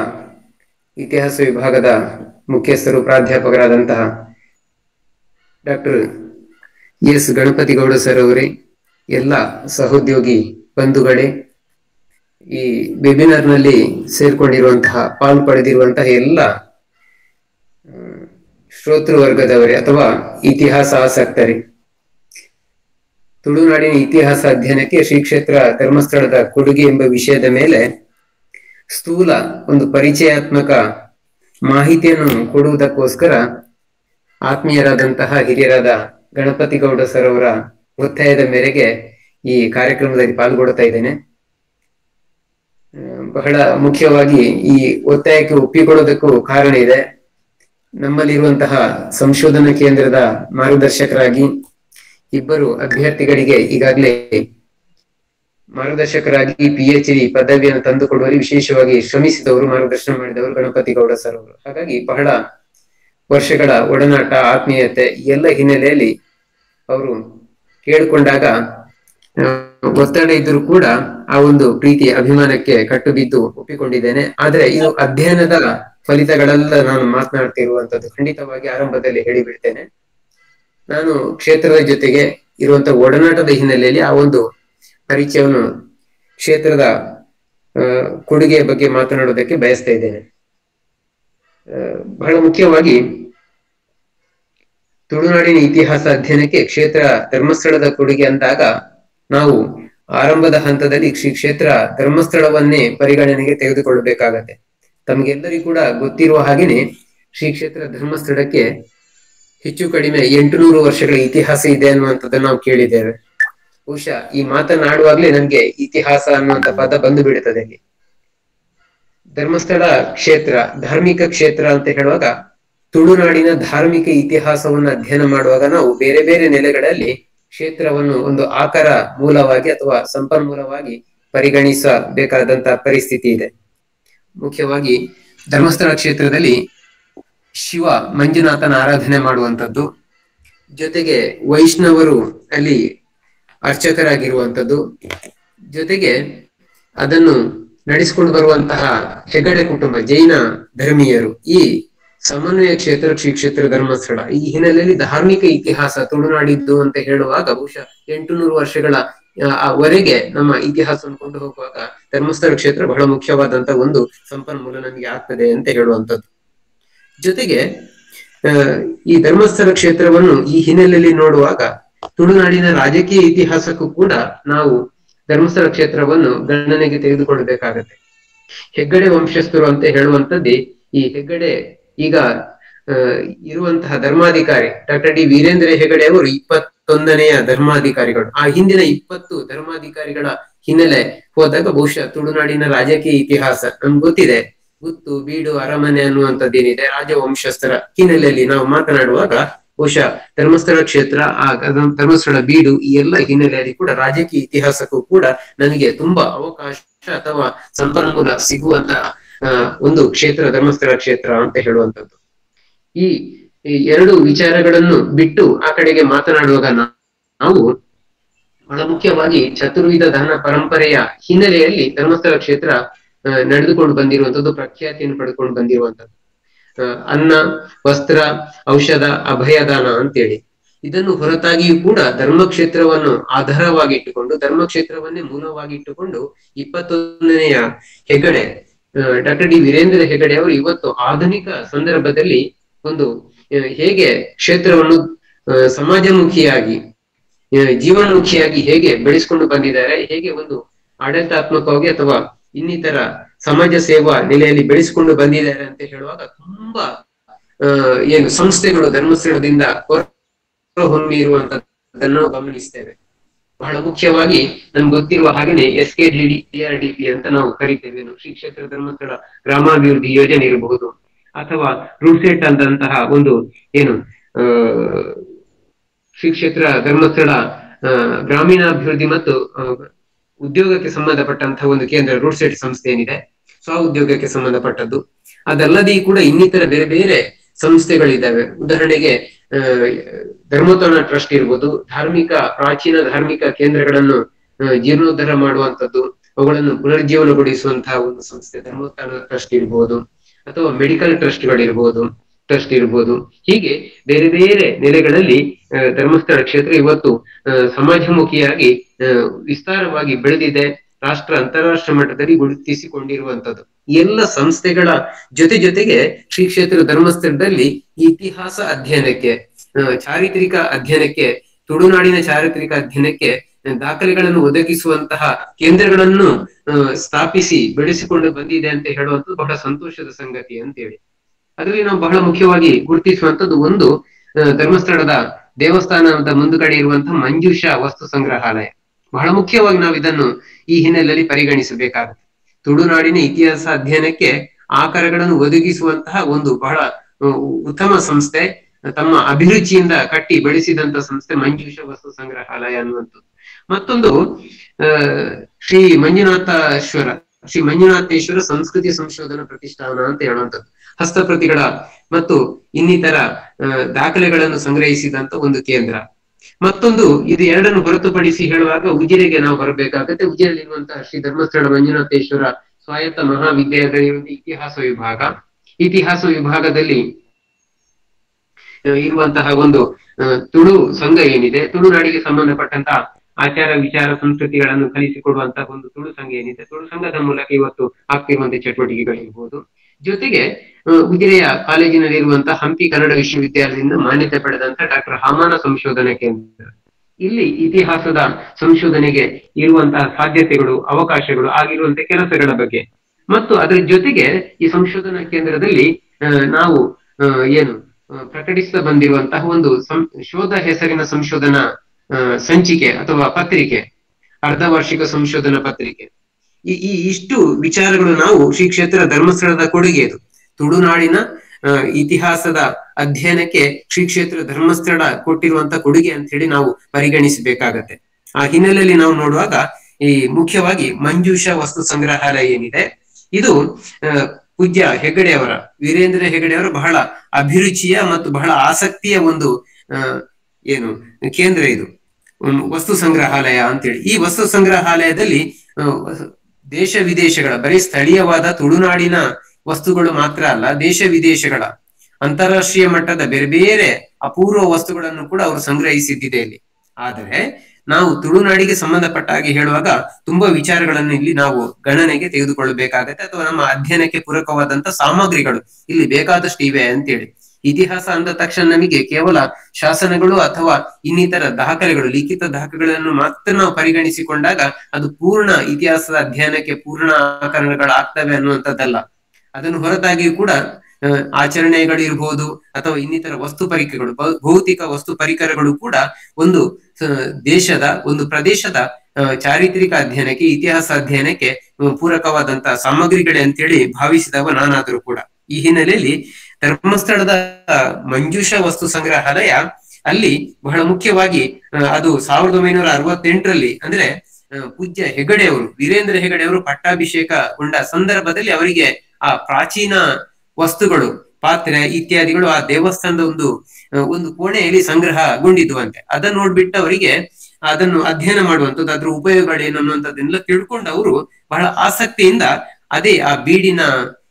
ಇತಿಹಾಸ ವಿಭಾಗದ ಮುಖ್ಯಸ್ಥರು, ಪ್ರಾಧ್ಯಾಪಕರಾದಂತಹ doctor S Ganapathi Gowda sir ಅವರೇ, ಎಲ್ಲ ಸಹೋದ್ಯೋಗಿ ಬಂಧುಗಳೇ, ಈ ವೆಬಿನಾರ್ನಲ್ಲಿ ಸೇರ್ಕೊಂಡಿರುವಂತಹ, ಪಾಲು ಪಡೆದಿರುವಂತಹ ಎಲ್ಲ ಶ್ರೋತೃವರ್ಗದವರೇ ಅಥವಾ ಇತಿಹಾಸ ಆಸಕ್ತರೇ. ತುಳುನಾಡಿನ ಇತಿಹಾಸ ಅಧ್ಯಯನಕ್ಕೆ ಶ್ರೀ ಕ್ಷೇತ್ರ ಧರ್ಮಸ್ಥಳದ ಕೊಡುಗೆ ಎಂಬ ವಿಷಯದ ಮೇಲೆ ಸ್ಥೂಲ ಒಂದು ಪರಿಚಯಾತ್ಮಕ ಮಾಹಿತಿಯನ್ನು ಕೊಡುವುದಕ್ಕೋಸ್ಕರ ಆತ್ಮೀಯರಾದಂತಹ ಹಿರಿಯರಾದ ಗಣಪತಿ ಗೌಡ ಸರ್ ಅವರ ಒತ್ತಾಯದ ಮೇರೆಗೆ ಈ ಕಾರ್ಯಕ್ರಮದಲ್ಲಿ ಪಾಲ್ಗೊಳ್ತಾ ಇದ್ದೇನೆ. ಬಹಳ ಮುಖ್ಯವಾಗಿ ಈ ಒತ್ತಾಯಕ್ಕೆ ಒಪ್ಪಿಕೊಳ್ಳೋದಕ್ಕೂ ಕಾರಣ ಇದೆ. ನಮ್ಮಲ್ಲಿರುವಂತಹ ಸಂಶೋಧನಾ ಕೇಂದ್ರದ ಮಾರ್ಗದರ್ಶಕರಾಗಿ ಇಬ್ಬರು ಅಭ್ಯರ್ಥಿಗಳಿಗೆ ಈಗಾಗಲೇ ಮಾರ್ಗದರ್ಶಕರಾಗಿ ಪಿ ಎಚ್ ಡಿ ಪದವಿಯನ್ನು ತಂದುಕೊಡುವಲ್ಲಿ ವಿಶೇಷವಾಗಿ ಶ್ರಮಿಸಿದವರು, ಮಾರ್ಗದರ್ಶನ ಮಾಡಿದವರು ಗಣಪತಿ ಗೌಡ ಸರ್ ಅವರು. ಹಾಗಾಗಿ ಬಹಳ ವರ್ಷಗಳ ಒಡನಾಟ, ಆತ್ಮೀಯತೆ ಎಲ್ಲ ಹಿನ್ನೆಲೆಯಲ್ಲಿ ಅವರು ಕೇಳಿಕೊಂಡಾಗ ಒತ್ತಡ ಇದ್ರೂ ಕೂಡ ಆ ಒಂದು ಪ್ರೀತಿ, ಅಭಿಮಾನಕ್ಕೆ ಕಟ್ಟು ಬಿದ್ದು ಒಪ್ಪಿಕೊಂಡಿದ್ದೇನೆ. ಆದ್ರೆ ಇದು ಅಧ್ಯಯನದ ಫಲಿತಗಳೆಲ್ಲ ನಾನು ಮಾತನಾಡ್ತಿರುವಂತದ್ದು ಖಂಡಿತವಾಗಿ ಆರಂಭದಲ್ಲಿ ಹೇಳಿಬಿಡ್ತೇನೆ. ನಾನು ಕ್ಷೇತ್ರದ ಜೊತೆಗೆ ಇರುವಂತಹ ಒಡನಾಟದ ಹಿನ್ನೆಲೆಯಲ್ಲಿ ಆ ಒಂದು ಪರಿಚಯವನ್ನು ಕ್ಷೇತ್ರದ ಕೊಡುಗೆ ಬಗ್ಗೆ ಮಾತನಾಡೋದಕ್ಕೆ ಬಯಸ್ತಾ ಇದ್ದೇನೆ. ಬಹಳ ಮುಖ್ಯವಾಗಿ ತುಳುನಾಡಿನ ಇತಿಹಾಸ ಅಧ್ಯಯನಕ್ಕೆ ಕ್ಷೇತ್ರ ಧರ್ಮಸ್ಥಳದ ಕೊಡುಗೆ ಅಂದಾಗ ನಾವು ಆರಂಭದ ಹಂತದಲ್ಲಿ ಶ್ರೀ ಕ್ಷೇತ್ರ ಧರ್ಮಸ್ಥಳವನ್ನೇ ಪರಿಗಣನೆಗೆ ತೆಗೆದುಕೊಳ್ಳಬೇಕಾಗತ್ತೆ. ತಮಗೆಲ್ಲರಿಗೂ ಕೂಡ ಗೊತ್ತಿರುವ ಹಾಗೇನೆ ಶ್ರೀ ಕ್ಷೇತ್ರ ಧರ್ಮಸ್ಥಳಕ್ಕೆ ಹೆಚ್ಚು ಕಡಿಮೆ ಎಂಟುನೂರು ವರ್ಷಗಳ ಇತಿಹಾಸ ಇದೆ ಅನ್ನುವಂಥದ್ದನ್ನು ನಾವು ಕೇಳಿದ್ದೇವೆ. ಬಹುಶಃ ಈ ಮಾತನಾಡುವಾಗ್ಲೇ ನಮ್ಗೆ ಇತಿಹಾಸ ಅನ್ನುವಂತ ಪದ ಬಂದು ಬಿಡುತ್ತದೆ ಇಲ್ಲಿ ಧರ್ಮಸ್ಥಳ ಕ್ಷೇತ್ರ, ಧಾರ್ಮಿಕ ಕ್ಷೇತ್ರ ಅಂತ ಹೇಳುವಾಗ ತುಳುನಾಡಿನ ಧಾರ್ಮಿಕ ಇತಿಹಾಸವನ್ನು ಅಧ್ಯಯನ ಮಾಡುವಾಗ ನಾವು ಬೇರೆ ಬೇರೆ ನೆಲೆಗಳಲ್ಲಿ ಕ್ಷೇತ್ರವನ್ನು ಒಂದು ಆಕಾರ ಮೂಲವಾಗಿ ಅಥವಾ ಸಂಪನ್ಮೂಲವಾಗಿ ಪರಿಗಣಿಸಬೇಕಾದಂತಹ ಪರಿಸ್ಥಿತಿ ಇದೆ. ಮುಖ್ಯವಾಗಿ ಧರ್ಮಸ್ಥಳ ಕ್ಷೇತ್ರದಲ್ಲಿ ಶಿವ ಮಂಜುನಾಥನ ಆರಾಧನೆ ಮಾಡುವಂಥದ್ದು. ಜೊತೆಗೆ ವೈಷ್ಣವರು ಅಲ್ಲಿ ಅರ್ಚಕರಾಗಿರುವಂಥದ್ದು. ಜೊತೆಗೆ ಅದನ್ನು ನಡೆಸಿಕೊಂಡು ಬರುವಂತಹ ಹೆಗಡೆ ಕುಟುಂಬ, ಜೈನ ಧರ್ಮೀಯರು, ಈ ಸಮನ್ವಯ ಕ್ಷೇತ್ರ, ಶ್ರೀ ಕ್ಷೇತ್ರ ಧರ್ಮಸ್ಥಳ, ಈ ಹಿನ್ನೆಲೆಯಲ್ಲಿ ಧಾರ್ಮಿಕ ಇತಿಹಾಸ ತುಳುನಾಡಿದ್ದು ಅಂತ ಹೇಳುವಾಗ ಬಹುಶಃ ಎಂಟು ನೂರು ವರ್ಷಗಳ ವರೆಗೆ ನಮ್ಮ ಇತಿಹಾಸವನ್ನು ಕೊಂಡು ಹೋಗುವಾಗ ಧರ್ಮಸ್ಥಳ ಕ್ಷೇತ್ರ ಬಹಳ ಮುಖ್ಯವಾದಂತಹ ಒಂದು ಸಂಪನ್ಮೂಲ ನಮಗೆ ಆಗ್ತದೆ ಅಂತ ಹೇಳುವಂತದ್ದು ಜೊತೆಗೆ ಈ ಧರ್ಮಸ್ಥಳ ಕ್ಷೇತ್ರವನ್ನು ಈ ಹಿನ್ನೆಲೆಯಲ್ಲಿ ನೋಡುವಾಗ ತುಳುನಾಡಿನ ರಾಜಕೀಯ ಇತಿಹಾಸಕ್ಕೂ ಕೂಡ ನಾವು ಧರ್ಮಸ್ಥಳ ಕ್ಷೇತ್ರವನ್ನು ಗಣನೆಗೆ ತೆಗೆದುಕೊಳ್ಬೇಕಾಗತ್ತೆ ಹೆಗ್ಗಡೆ ವಂಶಸ್ಥರು ಅಂತ ಹೇಳುವಂತದ್ದೇ ಈ ಹೆಗ್ಗಡೆ ಈಗ ಇರುವಂತಹ ಧರ್ಮಾಧಿಕಾರಿ ಡಾಕ್ಟರ್ ಡಿ ವೀರೇಂದ್ರ ಹೆಗಡೆ ಅವರು ಇಪ್ಪತ್ತೊಂದನೆಯ ಧರ್ಮಾಧಿಕಾರಿಗಳು. ಆ ಹಿಂದಿನ ಇಪ್ಪತ್ತು ಧರ್ಮಾಧಿಕಾರಿಗಳ ಹಿನ್ನೆಲೆ ಹೋದಾಗ ಬಹುಶಃ ತುಳುನಾಡಿನ ರಾಜಕೀಯ ಇತಿಹಾಸ ನಮ್ಗೆ ಗೊತ್ತಿದೆ. ಗುತ್ತು, ಬೀಡು, ಅರಮನೆ ಅನ್ನುವಂಥದ್ದೇನಿದೆ ರಾಜವಂಶಸ್ಥರ ಹಿನ್ನೆಲೆಯಲ್ಲಿ ನಾವು ಮಾತನಾಡುವಾಗ ಬಹುಶಃ ಧರ್ಮಸ್ಥಳ ಕ್ಷೇತ್ರ, ಆ ಧರ್ಮಸ್ಥಳ ಬೀಡು ಈ ಎಲ್ಲ ಹಿನ್ನೆಲೆಯಲ್ಲಿ ಕೂಡ ರಾಜಕೀಯ ಇತಿಹಾಸಕ್ಕೂ ಕೂಡ ನನಗೆ ತುಂಬಾ ಅವಕಾಶ ಅಥವಾ ಸಂಪನ್ಮೂಲ ಸಿಗುವಂತ ಒಂದು ಕ್ಷೇತ್ರ, ಧರ್ಮಸ್ಥಳ ಕ್ಷೇತ್ರ ಅಂತ ಹೇಳುವಂತದ್ದು ಈ ಎರಡು ವಿಚಾರಗಳನ್ನು ಬಿಟ್ಟು ಆ ಕಡೆಗೆ ಮಾತನಾಡುವಾಗ ನಾವು ಬಹಳ ಮುಖ್ಯವಾಗಿ ಚತುರ್ವಿಧ ದಾನ ಪರಂಪರೆಯ ಹಿನ್ನೆಲೆಯಲ್ಲಿ ಧರ್ಮಸ್ಥಳ ಕ್ಷೇತ್ರ ನಡೆದುಕೊಂಡು ಬಂದಿರುವಂತದ್ದು ಪ್ರಖ್ಯಾತಿಯನ್ನು ಪಡ್ಕೊಂಡು ಬಂದಿರುವಂತದ್ದು ಅನ್ನ, ವಸ್ತ್ರ, ಔಷಧ, ಅಭಯದಾನ ಅಂತೇಳಿ. ಇದನ್ನು ಹೊರತಾಗಿಯೂ ಕೂಡ ಧರ್ಮಕ್ಷೇತ್ರವನ್ನು ಆಧಾರವಾಗಿಟ್ಟುಕೊಂಡು ಧರ್ಮಕ್ಷೇತ್ರವನ್ನೇ ಮೂಲವಾಗಿ ಇಟ್ಟುಕೊಂಡು ಇಪ್ಪತ್ತೊಂದನೆಯ ಹೆಗಡೆ ಡಾಕ್ಟರ್ ಡಿ ವೀರೇಂದ್ರ ಹೆಗಡೆ ಅವರು ಇವತ್ತು ಆಧುನಿಕ ಸಂದರ್ಭದಲ್ಲಿ ಒಂದು ಹೇಗೆ ಕ್ಷೇತ್ರವನ್ನು ಸಮಾಜಮುಖಿಯಾಗಿ ಜೀವನಮುಖಿಯಾಗಿ ಹೇಗೆ ಬೆಳೆಸ್ಕೊಂಡು ಬಂದಿದ್ದಾರೆ, ಹೇಗೆ ಒಂದು ಆಡಳಿತಾತ್ಮಕವಾಗಿ ಅಥವಾ ಇನ್ನಿತರ ಸಮಾಜ ಸೇವಾ ನೆಲೆಯಲ್ಲಿ ಬೆಳೆಸಿಕೊಂಡು ಬಂದಿದ್ದಾರೆ ಅಂತ ಹೇಳುವಾಗ ತುಂಬಾ ಏನು ಸಂಸ್ಥೆಗಳು, ಧರ್ಮಸ್ಥಳದಿಂದ ಹೊಮ್ಮಿರುವಂತದ್ದನ್ನು ಗಮನಿಸ್ತೇವೆ. ಬಹಳ ಮುಖ್ಯವಾಗಿ ನಮ್ಗೆ ಗೊತ್ತಿರುವ ಹಾಗೆನೆ S K D D P ಅಂತ ನಾವು ಕರಿತೇವೆ. ಶ್ರೀ ಕ್ಷೇತ್ರ, ಧರ್ಮಸ್ಥಳ, ಗ್ರಾಮಾಭಿವೃದ್ಧಿ ಯೋಜನೆ ಇರಬಹುದು ಅಥವಾ ರೂಡ್ಸೆಟ್ ಅಂತಹ ಒಂದು ಏನು ಶ್ರೀ ಕ್ಷೇತ್ರ, ಧರ್ಮಸ್ಥಳ ಗ್ರಾಮೀಣಾಭಿವೃದ್ಧಿ ಮತ್ತು ಉದ್ಯೋಗಕ್ಕೆ ಸಂಬಂಧಪಟ್ಟಂತಹ ಒಂದು ಕೇಂದ್ರ ರೂಡ್ಸೆಟ್ ಸಂಸ್ಥೆ ಏನಿದೆ ಸ್ವ ಉದ್ಯೋಗಕ್ಕೆ ಸಂಬಂಧಪಟ್ಟದ್ದು. ಅದಲ್ಲದೆ ಕೂಡ ಇನ್ನಿತರ ಬೇರೆ ಬೇರೆ ಸಂಸ್ಥೆಗಳಿದ್ದಾವೆ. ಉದಾಹರಣೆಗೆ ಧರ್ಮೋತ್ಥಾನ ಟ್ರಸ್ಟ್ ಇರ್ಬೋದು, ಧಾರ್ಮಿಕ, ಪ್ರಾಚೀನ ಧಾರ್ಮಿಕ ಕೇಂದ್ರಗಳನ್ನು ಜೀರ್ಣೋದ್ಧಾರ ಮಾಡುವಂತದ್ದು ಅವುಗಳನ್ನು ಪುನರ್ಜೀವನಗೊಳಿಸುವಂತಹ ಒಂದು ಸಂಸ್ಥೆ ಧರ್ಮೋತ್ಥಾನ ಟ್ರಸ್ಟ್ ಇರ್ಬೋದು, ಅಥವಾ ಮೆಡಿಕಲ್ ಟ್ರಸ್ಟ್ಗಳಿರ್ಬೋದು. ಟ್ರಸ್ಟ್ ಇರ್ಬೋದು. ಹೀಗೆ ಬೇರೆ ಬೇರೆ ನೆಲೆಗಳಲ್ಲಿ ಧರ್ಮಸ್ಥಳ ಕ್ಷೇತ್ರ ಇವತ್ತು ಸಮಾಜಮುಖಿಯಾಗಿ ವಿಸ್ತಾರವಾಗಿ ಬೆಳೆದಿದೆ. ರಾಷ್ಟ್ರ ಅಂತಾರಾಷ್ಟ್ರ ಮಟ್ಟದಲ್ಲಿ ಗುರುತಿಸಿಕೊಂಡಿರುವಂತದ್ದು ಎಲ್ಲ ಸಂಸ್ಥೆಗಳ ಜೊತೆ ಜೊತೆಗೆ ಶ್ರೀ ಕ್ಷೇತ್ರ ಧರ್ಮಸ್ಥಳದಲ್ಲಿ ಇತಿಹಾಸ ಅಧ್ಯಯನಕ್ಕೆ ಚಾರಿತ್ರಿಕ ಅಧ್ಯಯನಕ್ಕೆ, ತುಳುನಾಡಿನ ಚಾರಿತ್ರಿಕ ಅಧ್ಯಯನಕ್ಕೆ ದಾಖಲೆಗಳನ್ನು ಒದಗಿಸುವಂತಹ ಕೇಂದ್ರಗಳನ್ನು ಸ್ಥಾಪಿಸಿ ಬೆಳೆಸಿಕೊಂಡು ಬಂದಿದೆ ಅಂತ ಹೇಳುವಂಥದ್ದು ಬಹಳ ಸಂತೋಷದ ಸಂಗತಿ ಅಂತೇಳಿ. ಅದರಲ್ಲಿ ನಾವು ಬಹಳ ಮುಖ್ಯವಾಗಿ ಗುರುತಿಸುವಂತದ್ದು ಒಂದು ಧರ್ಮಸ್ಥಳದ ದೇವಸ್ಥಾನದ ಮುಂದುಗಡೆ ಇರುವಂತಹ ಮಂಜುಷ ವಸ್ತು ಸಂಗ್ರಹಾಲಯ. ಬಹಳ ಮುಖ್ಯವಾಗಿ ನಾವು ಇದನ್ನು ಈ ಹಿನ್ನೆಲೆಯಲ್ಲಿ ಪರಿಗಣಿಸಬೇಕಾಗುತ್ತೆ. ತುಳುನಾಡಿನ ಇತಿಹಾಸ ಅಧ್ಯಯನಕ್ಕೆ ಆಕಾರಗಳನ್ನು ಒದಗಿಸುವಂತಹ ಒಂದು ಬಹಳ ಉತ್ತಮ ಸಂಸ್ಥೆ, ತಮ್ಮ ಅಭಿರುಚಿಯಿಂದ ಕಟ್ಟಿ ಬೆಳೆಸಿದಂತ ಸಂಸ್ಥೆ ಮಂಜುಷ ವಸ್ತು ಸಂಗ್ರಹಾಲಯ ಅನ್ನುವಂಥದ್ದು. ಮತ್ತೊಂದು ಶ್ರೀ ಮಂಜುನಾಥೇಶ್ವರ ಶ್ರೀ ಮಂಜುನಾಥೇಶ್ವರ ಸಂಸ್ಕೃತಿ ಸಂಶೋಧನಾ ಪ್ರತಿಷ್ಠಾನ ಅಂತ ಹೇಳುವಂಥದ್ದು. ಹಸ್ತಪ್ರತಿಗಳ ಮತ್ತು ಇನ್ನಿತರ ದಾಖಲೆಗಳನ್ನು ಸಂಗ್ರಹಿಸಿದಂತ ಒಂದು ಕೇಂದ್ರ. ಮತ್ತೊಂದು, ಇದು ಎರಡನ್ನು ಹೊರತುಪಡಿಸಿ ಹೇಳುವಾಗ ಉಜಿರೆಗೆ ನಾವು ಬರಬೇಕಾಗತ್ತೆ. ಉಜಿರೆಯಲ್ಲಿರುವಂತಹ ಶ್ರೀ ಧರ್ಮಸ್ಥಳ ಮಂಜುನಾಥೇಶ್ವರ ಸ್ವಾಯತ್ತ ಮಹಾವಿದ್ಯಾಲಯ ಇತಿಹಾಸ ವಿಭಾಗ. ಇತಿಹಾಸ ವಿಭಾಗದಲ್ಲಿ ಇರುವಂತಹ ಒಂದು ತುಳು ಸಂಘ ಏನಿದೆ ತುಳುನಾಡಿಗೆ ಸಂಬಂಧಪಟ್ಟಂತಹ ಆಚಾರ, ವಿಚಾರ, ಸಂಸ್ಕೃತಿಗಳನ್ನು ಕಲಿಸಿಕೊಡುವಂತಹ ಒಂದು ತುಳು ಸಂಘ ಏನಿದೆ. ತುಳು ಸಂಘದ ಮೂಲಕ ಇವತ್ತು ಆಗ್ತಿರುವಂತಹ ಚಟುವಟಿಕೆಗಳಿರ್ಬೋದು. ಜೊತೆಗೆ ಉಜಿರೆಯ ಕಾಲೇಜಿನಲ್ಲಿ ಕಾಲೇಜಿನಲ್ಲಿರುವಂತಹ ಹಂಪಿ ಕನ್ನಡ ವಿಶ್ವವಿದ್ಯಾಲಯದಿಂದ ಮಾನ್ಯತೆ ಪಡೆದಂತ ಡಾಕ್ಟರ್ ಹಮಾನ ಸಂಶೋಧನಾ ಕೇಂದ್ರ. ಇಲ್ಲಿ ಇತಿಹಾಸದ ಸಂಶೋಧನೆಗೆ ಇರುವಂತಹ ಸಾಧ್ಯತೆಗಳು, ಅವಕಾಶಗಳು ಆಗಿರುವಂತಹ ಕೆಲಸಗಳ ಬಗ್ಗೆ. ಮತ್ತು ಅದರ ಜೊತೆಗೆ ಈ ಸಂಶೋಧನಾ ಕೇಂದ್ರದಲ್ಲಿ ನಾವು ಏನು ಪ್ರಕಟಿಸ್ತಾ ಬಂದಿರುವಂತಹ ಒಂದು ಶೋಧ ಹೆಸರಿನ ಸಂಶೋಧನಾ ಸಂಚಿಕೆ ಅಥವಾ ಪತ್ರಿಕೆ ಅರ್ಧ ವಾರ್ಷಿಕ ಸಂಶೋಧನಾ ಪತ್ರಿಕೆ. ಈ ಈ ಇಷ್ಟು ವಿಚಾರಗಳು ನಾವು ಶ್ರೀ ಕ್ಷೇತ್ರ ಧರ್ಮಸ್ಥಳದ ಕೊಡುಗೆ ಇದು ತುಳುನಾಡಿನ ಇತಿಹಾಸದ ಅಧ್ಯಯನಕ್ಕೆ ಶ್ರೀ ಕ್ಷೇತ್ರ ಧರ್ಮಸ್ಥಳ ಕೊಟ್ಟಿರುವಂತ ಕೊಡುಗೆ ಅಂತ ಹೇಳಿ ನಾವು ಪರಿಗಣಿಸಬೇಕಾಗತ್ತೆ. ಆ ಹಿನ್ನೆಲೆಯಲ್ಲಿ ನಾವು ನೋಡುವಾಗ ಈ ಮುಖ್ಯವಾಗಿ ಮಂಜೂಷ ವಸ್ತು ಸಂಗ್ರಹಾಲಯ ಏನಿದೆ, ಇದು ಪೂಜ್ಯ ಹೆಗ್ಗಡೆ ಅವರ, ವೀರೇಂದ್ರ ಹೆಗ್ಗಡೆ ಅವರ ಬಹಳ ಅಭಿರುಚಿಯ ಮತ್ತು ಬಹಳ ಆಸಕ್ತಿಯ ಒಂದು ಏನು, ಕೇಂದ್ರ ಇದು ವಸ್ತು ಸಂಗ್ರಹಾಲಯ ಅಂತೇಳಿ ಈ ವಸ್ತು ಸಂಗ್ರಹಾಲಯದಲ್ಲಿ ದೇಶ ವಿದೇಶಗಳ, ಬರೀ ಸ್ಥಳೀಯವಾದ ತುಳುನಾಡಿನ ವಸ್ತುಗಳು ಮಾತ್ರ ಅಲ್ಲ, ದೇಶ ವಿದೇಶಗಳ, ಅಂತಾರಾಷ್ಟ್ರೀಯ ಮಟ್ಟದ ಬೇರೆ ಬೇರೆ ಅಪೂರ್ವ ವಸ್ತುಗಳನ್ನು ಕೂಡ ಅವರು ಸಂಗ್ರಹಿಸಿದ್ದಿದೆ ಇಲ್ಲಿ. ಆದರೆ ನಾವು ತುಳುನಾಡಿಗೆ ಸಂಬಂಧಪಟ್ಟ ಹಾಗೆ ಹೇಳುವಾಗ ತುಂಬಾ ವಿಚಾರಗಳನ್ನು ಇಲ್ಲಿ ನಾವು ಗಣನೆಗೆ ತೆಗೆದುಕೊಳ್ಳಬೇಕಾಗತ್ತೆ ಅಥವಾ ನಮ್ಮ ಅಧ್ಯಯನಕ್ಕೆ ಪೂರಕವಾದಂತ ಸಾಮಗ್ರಿಗಳು ಇಲ್ಲಿ ಬೇಕಾದಷ್ಟು ಇವೆ ಅಂತೇಳಿ. ಇತಿಹಾಸ ಅಂದ ತಕ್ಷಣ ನಮಗೆ ಕೇವಲ ಶಾಸನಗಳು ಅಥವಾ ಇನ್ನಿತರ ದಾಖಲೆಗಳು, ಲಿಖಿತ ದಾಖಲೆಗಳನ್ನು ಮಾತ್ರ ನಾವು ಪರಿಗಣಿಸಿಕೊಂಡಾಗ ಅದು ಪೂರ್ಣ ಇತಿಹಾಸದ ಅಧ್ಯಯನಕ್ಕೆ ಪೂರ್ಣ ಆಕರಣಗಳಾಗ್ತವೆ ಅನ್ನುವಂಥದ್ದಲ್ಲ. ಅದನ್ನು ಹೊರತಾಗಿಯೂ ಕೂಡ ಆಚರಣೆಗಳು ಆಚರಣೆಗಳಿರ್ಬೋದು ಅಥವಾ ಇನ್ನಿತರ ವಸ್ತು ಪರಿಕರಗಳು ಭೌತಿಕ ವಸ್ತು ಪರಿಕರಗಳು ಕೂಡ ಒಂದು ದೇಶದ, ಒಂದು ಪ್ರದೇಶದ ಚಾರಿತ್ರಿಕ ಅಧ್ಯಯನಕ್ಕೆ, ಇತಿಹಾಸ ಅಧ್ಯಯನಕ್ಕೆ ಪೂರಕವಾದಂತಹ ಪೂರಕವಾದಂತ ಸಾಮಗ್ರಿಗಳೇ ಅಂತೇಳಿ ಭಾವಿಸಿದವ ನಾನಾದರೂ ಕೂಡ. ಈ ಹಿನ್ನೆಲೆಯಲ್ಲಿ ಧರ್ಮಸ್ಥಳದ ಮಂಜೂಷ ವಸ್ತು ಸಂಗ್ರಹಾಲಯ, ಅಲ್ಲಿ ಬಹಳ ಮುಖ್ಯವಾಗಿ ಅದು ಸಾವಿರದ ಒಂಬೈನೂರ ಅರವತ್ತೆಂಟರಲ್ಲಿ ಅಂದ್ರೆ ಪೂಜ್ಯ ಹೆಗಡೆ ಅವರು ವೀರೇಂದ್ರ ಹೆಗಡೆ ಅವರು ಪಟ್ಟಾಭಿಷೇಕಗೊಂಡ ಸಂದರ್ಭದಲ್ಲಿ ಅವರಿಗೆ ಆ ಪ್ರಾಚೀನ ವಸ್ತುಗಳು, ಪಾತ್ರೆ ಇತ್ಯಾದಿಗಳು ಆ ದೇವಸ್ಥಾನದ ಒಂದು ಒಂದು ಕೋಣೆಯಲ್ಲಿ ಸಂಗ್ರಹಗೊಂಡಿದ್ವಂತೆ ಅದನ್ನ ನೋಡ್ಬಿಟ್ಟು ಅವರಿಗೆ ಅದನ್ನು ಅಧ್ಯಯನ ಮಾಡುವಂಥದ್ದು, ಅದ್ರ ಉಪಯೋಗಗಳೇನು ಅನ್ನುವಂಥದ್ದನ್ನೆಲ್ಲ ತಿಳ್ಕೊಂಡು ಅವರು ಬಹಳ ಆಸಕ್ತಿಯಿಂದ ಅದೇ ಆ ಬೀಡಿನ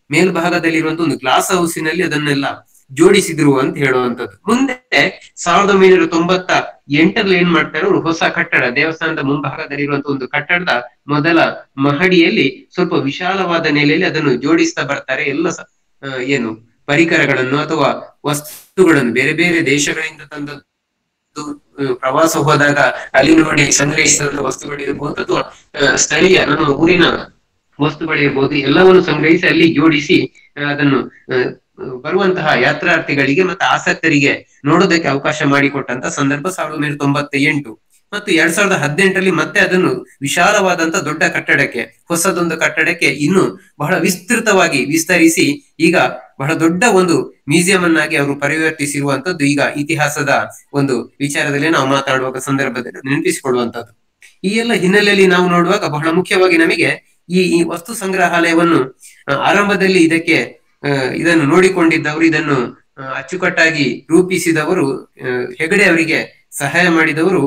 ಮೇಲ್ಭಾಗದಲ್ಲಿರುವಂತ ಒಂದು ಗ್ಲಾಸ್ ಹೌಸಿನಲ್ಲಿ ಅದನ್ನೆಲ್ಲ ಜೋಡಿಸಿದ್ರು ಅಂತ ಹೇಳುವಂತದ್ದು ಮುಂದೆ ಸಾವಿರದ ಒಂಬೈನೂರ ತೊಂಬತ್ತ ಎಂಟರಲ್ಲಿ ಏನ್ ಮಾಡ್ತಾರೆ ಅವರು? ಹೊಸ ಕಟ್ಟಡ, ದೇವಸ್ಥಾನದ ಮುಂಭಾಗದಲ್ಲಿರುವಂತಹ ಒಂದು ಕಟ್ಟಡದ ಮೊದಲ ಮಹಡಿಯಲ್ಲಿ ಸ್ವಲ್ಪ ವಿಶಾಲವಾದ ನೆಲೆಯಲ್ಲಿ ಅದನ್ನು ಜೋಡಿಸ್ತಾ ಬರ್ತಾರೆ. ಎಲ್ಲ ಏನು ಪರಿಕರಗಳನ್ನು ಅಥವಾ ವಸ್ತುಗಳನ್ನು ಬೇರೆ ಬೇರೆ ದೇಶಗಳಿಂದ ತಂದ ಪ್ರವಾಸ ಹೋದಾಗ ಅಲ್ಲಿ ನೋಡಿ ಸಂಗ್ರಹಿಸಿದ ವಸ್ತುಗಳಿರ್ಬೋದು ಅಥವಾ ಸ್ಥಳೀಯ ನಮ್ಮ ಊರಿನ ವಸ್ತುಗಳಿರ್ಬೋದು ಎಲ್ಲವನ್ನು ಸಂಗ್ರಹಿಸಿ ಅಲ್ಲಿ ಜೋಡಿಸಿ ಅದನ್ನು ಬರುವಂತಹ ಯಾತ್ರಾರ್ಥಿಗಳಿಗೆ ಮತ್ತೆ ಆಸಕ್ತರಿಗೆ ನೋಡೋದಕ್ಕೆ ಅವಕಾಶ ಮಾಡಿಕೊಟ್ಟಂತ ಸಂದರ್ಭ ಸಾವಿರದ ಒಂಬೈನೂರ ತೊಂಬತ್ತ ಎಂಟು ಮತ್ತು ಎರಡ್ ಸಾವಿರದ ಹದಿನೆಂಟರಲ್ಲಿ ಮತ್ತೆ ಅದನ್ನು ವಿಶಾಲವಾದಂತ ದೊಡ್ಡ ಕಟ್ಟಡಕ್ಕೆ, ಹೊಸದೊಂದು ಕಟ್ಟಡಕ್ಕೆ ಇನ್ನು ಬಹಳ ವಿಸ್ತೃತವಾಗಿ ವಿಸ್ತರಿಸಿ, ಈಗ ಬಹಳ ದೊಡ್ಡ ಒಂದು ಮ್ಯೂಸಿಯಂ ಅನ್ನಾಗಿ ಅವರು ಪರಿವರ್ತಿಸಿರುವಂತದ್ದು ಈಗ ಇತಿಹಾಸದ ಒಂದು ವಿಚಾರದಲ್ಲಿ ನಾವು ಮಾತಾಡುವಾಗ ಸಂದರ್ಭದಲ್ಲಿ ನೆನಪಿಸಿಕೊಳ್ಳುವಂತದ್ದು. ಈ ಎಲ್ಲ ಹಿನ್ನೆಲೆಯಲ್ಲಿ ನಾವು ನೋಡುವಾಗ ಬಹಳ ಮುಖ್ಯವಾಗಿ ನಮಗೆ ಈ ಈ ವಸ್ತು ಸಂಗ್ರಹಾಲಯವನ್ನು ಆರಂಭದಲ್ಲಿ ಇದಕ್ಕೆ ಇದನ್ನು ನೋಡಿಕೊಂಡಿದ್ದವರು, ಇದನ್ನು ಅಚ್ಚುಕಟ್ಟಾಗಿ ರೂಪಿಸಿದವರು ಹೆಗಡೆ ಅವರಿಗೆ ಸಹಾಯ ಮಾಡಿದವರು,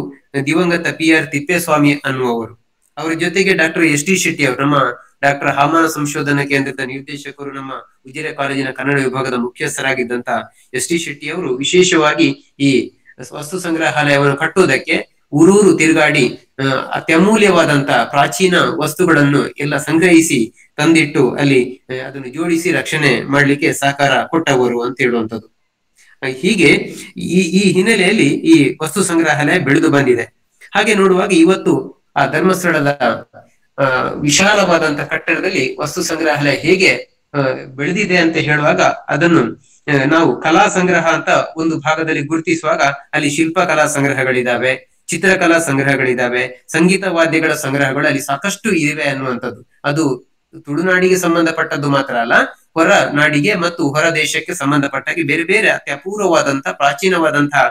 ದಿವಂಗತ ಪಿ ಆರ್ ತಿಪ್ಪೇಸ್ವಾಮಿ ಅನ್ನುವರು ಅವರ ಜೊತೆಗೆ ಡಾಕ್ಟರ್ ಎಸ್ ಟಿ ಶೆಟ್ಟಿ ಅವರು, ನಮ್ಮ ಡಾಕ್ಟರ್ ಹವಾಮಾನ ಸಂಶೋಧನಾ ಕೇಂದ್ರದ ನಿರ್ದೇಶಕರು, ನಮ್ಮ ಉಜಿರೆ ಕಾಲೇಜಿನ ಕನ್ನಡ ವಿಭಾಗದ ಮುಖ್ಯಸ್ಥರಾಗಿದ್ದಂತ ಎಸ್ ಟಿ ಶೆಟ್ಟಿ ಅವರು ವಿಶೇಷವಾಗಿ ಈ ವಸ್ತು ಸಂಗ್ರಹಾಲಯವನ್ನು ಕಟ್ಟುವುದಕ್ಕೆ, ಊರೂರು ತಿರುಗಾಡಿ ಅತ್ಯಮೂಲ್ಯವಾದಂತ ಪ್ರಾಚೀನ ವಸ್ತುಗಳನ್ನು ಎಲ್ಲ ಸಂಗ್ರಹಿಸಿ ತಂದಿಟ್ಟು ಅಲ್ಲಿ ಅದನ್ನು ಜೋಡಿಸಿ ರಕ್ಷಣೆ ಮಾಡ್ಲಿಕ್ಕೆ ಸಹಕಾರ ಕೊಟ್ಟವರು ಅಂತ ಹೇಳುವಂಥದ್ದು. ಹೀಗೆ ಈ ಈ ಹಿನ್ನೆಲೆಯಲ್ಲಿ ಈ ವಸ್ತು ಸಂಗ್ರಹಾಲಯ ಬೆಳೆದು ಬಂದಿದೆ. ಹಾಗೆ ನೋಡುವಾಗ ಇವತ್ತು ಆ ಧರ್ಮಸ್ಥಳದ ವಿಶಾಲವಾದಂತಹ ವಿಶಾಲವಾದಂತ ಕಟ್ಟಡದಲ್ಲಿ ವಸ್ತು ಸಂಗ್ರಹಾಲಯ ಹೇಗೆ ಬೆಳೆದಿದೆ ಅಂತ ಹೇಳುವಾಗ ಅದನ್ನು ನಾವು ಕಲಾ ಸಂಗ್ರಹ ಅಂತ ಒಂದು ಭಾಗದಲ್ಲಿ ಗುರುತಿಸುವಾಗ ಅಲ್ಲಿ ಶಿಲ್ಪ ಕಲಾ ಸಂಗ್ರಹಗಳಿದಾವೆ. ಚಿತ್ರಕಲಾ ಸಂಗ್ರಹಗಳಿದಾವೆ, ಸಂಗೀತ ವಾದ್ಯಗಳ ಸಂಗ್ರಹಗಳು ಅಲ್ಲಿ ಸಾಕಷ್ಟು ಇವೆ ಅನ್ನುವಂಥದ್ದು. ಅದು ತುಳುನಾಡಿಗೆ ಸಂಬಂಧಪಟ್ಟದ್ದು ಮಾತ್ರ ಅಲ್ಲ, ಹೊರ ನಾಡಿಗೆ ಮತ್ತು ಹೊರ ದೇಶಕ್ಕೆ ಸಂಬಂಧಪಟ್ಟಾಗಿ ಬೇರೆ ಬೇರೆ ಅತ್ಯಪೂರ್ವವಾದಂತ ಪ್ರಾಚೀನವಾದಂತಹ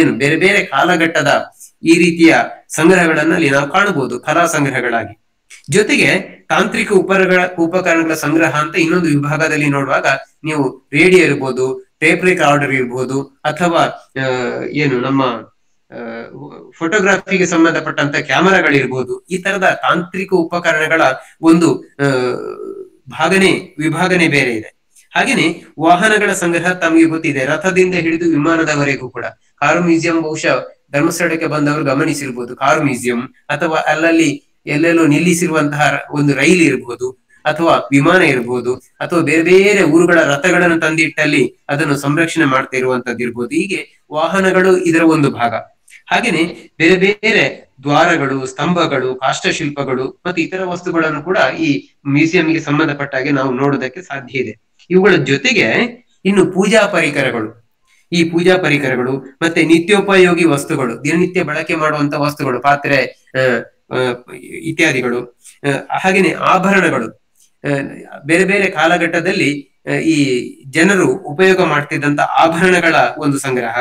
ಏನು ಬೇರೆ ಬೇರೆ ಕಾಲಘಟ್ಟದ ಈ ರೀತಿಯ ಸಂಗ್ರಹಗಳನ್ನ ಅಲ್ಲಿ ನಾವು ಕಾಣಬಹುದು, ಕಲಾ ಸಂಗ್ರಹಗಳಾಗಿ. ಜೊತೆಗೆ ತಾಂತ್ರಿಕ ಉಪಕರಣಗಳ ಉಪಕರಣಗಳ ಸಂಗ್ರಹ ಅಂತ ಇನ್ನೊಂದು ವಿಭಾಗದಲ್ಲಿ ನೋಡುವಾಗ ನೀವು ರೇಡಿಯೋ ಇರ್ಬೋದು, ಟೇಪ್ ರೆಕಾರ್ಡರ್ ಇರ್ಬೋದು, ಅಥವಾ ಏನು ನಮ್ಮ ಫೋಟೋಗ್ರಫಿಗೆ ಸಂಬಂಧಪಟ್ಟಂತ ಕ್ಯಾಮರಾಗಳಿರ್ಬೋದು, ಈ ತರದ ತಾಂತ್ರಿಕ ಉಪಕರಣಗಳ ಒಂದು ಭಾಗನೆ, ವಿಭಾಗನೆ ಬೇರೆ ಇದೆ. ಹಾಗೇನೆ, ವಾಹನಗಳ ಸಂಗ್ರಹ ತಮಗೆ ಗೊತ್ತಿದೆ. ರಥದಿಂದ ಹಿಡಿದು ವಿಮಾನದವರೆಗೂ ಕೂಡ. ಕಾರು ಮ್ಯೂಸಿಯಂ ಬಹುಶಃ ಧರ್ಮಸ್ಥಳಕ್ಕೆ ಬಂದವರು ಗಮನಿಸಿರ್ಬೋದು. ಕಾರು ಮ್ಯೂಸಿಯಂ ಅಥವಾ ಅಲ್ಲಲ್ಲಿ ಎಲ್ಲೆಲ್ಲೋ ನಿಲ್ಲಿಸಿರುವಂತಹ ಒಂದು ರೈಲ್ ಇರಬಹುದು ಅಥವಾ ವಿಮಾನ ಇರಬಹುದು ಅಥವಾ ಬೇರೆ ಬೇರೆ ಊರುಗಳ ರಥಗಳನ್ನು ತಂದಿಟ್ಟಲ್ಲಿ ಅದನ್ನು ಸಂರಕ್ಷಣೆ ಮಾಡ್ತಾ ಇರುವಂತದ್ದು ಇರ್ಬೋದು ಹೀಗೆ ವಾಹನಗಳು ಇದರ ಒಂದು ಭಾಗ. ಹಾಗೇನೆ ಬೇರೆ ಬೇರೆ ದ್ವಾರಗಳು, ಸ್ತಂಭಗಳು, ಕಾಷ್ಟಶಿಲ್ಪಗಳು ಮತ್ತು ಇತರ ವಸ್ತುಗಳನ್ನು ಕೂಡ ಈ ಮ್ಯೂಸಿಯಂಗೆ ಸಂಬಂಧಪಟ್ಟ ಹಾಗೆ ನಾವು ನೋಡೋದಕ್ಕೆ ಸಾಧ್ಯ ಇದೆ. ಇವುಗಳ ಜೊತೆಗೆ ಇನ್ನು ಪೂಜಾ ಪರಿಕರಗಳು. ಈ ಪೂಜಾ ಪರಿಕರಗಳು ಮತ್ತೆ ನಿತ್ಯೋಪಯೋಗಿ ವಸ್ತುಗಳು, ದಿನನಿತ್ಯ ಬಳಕೆ ಮಾಡುವಂತ ವಸ್ತುಗಳು, ಪಾತ್ರೆ ಇತ್ಯಾದಿಗಳು ಹಾಗೇನೆ ಆಭರಣಗಳು. ಬೇರೆ ಬೇರೆ ಕಾಲಘಟ್ಟದಲ್ಲಿ ಈ ಜನರು ಉಪಯೋಗ ಮಾಡ್ತಿದ್ದಂತ ಆಭರಣಗಳ ಒಂದು ಸಂಗ್ರಹ,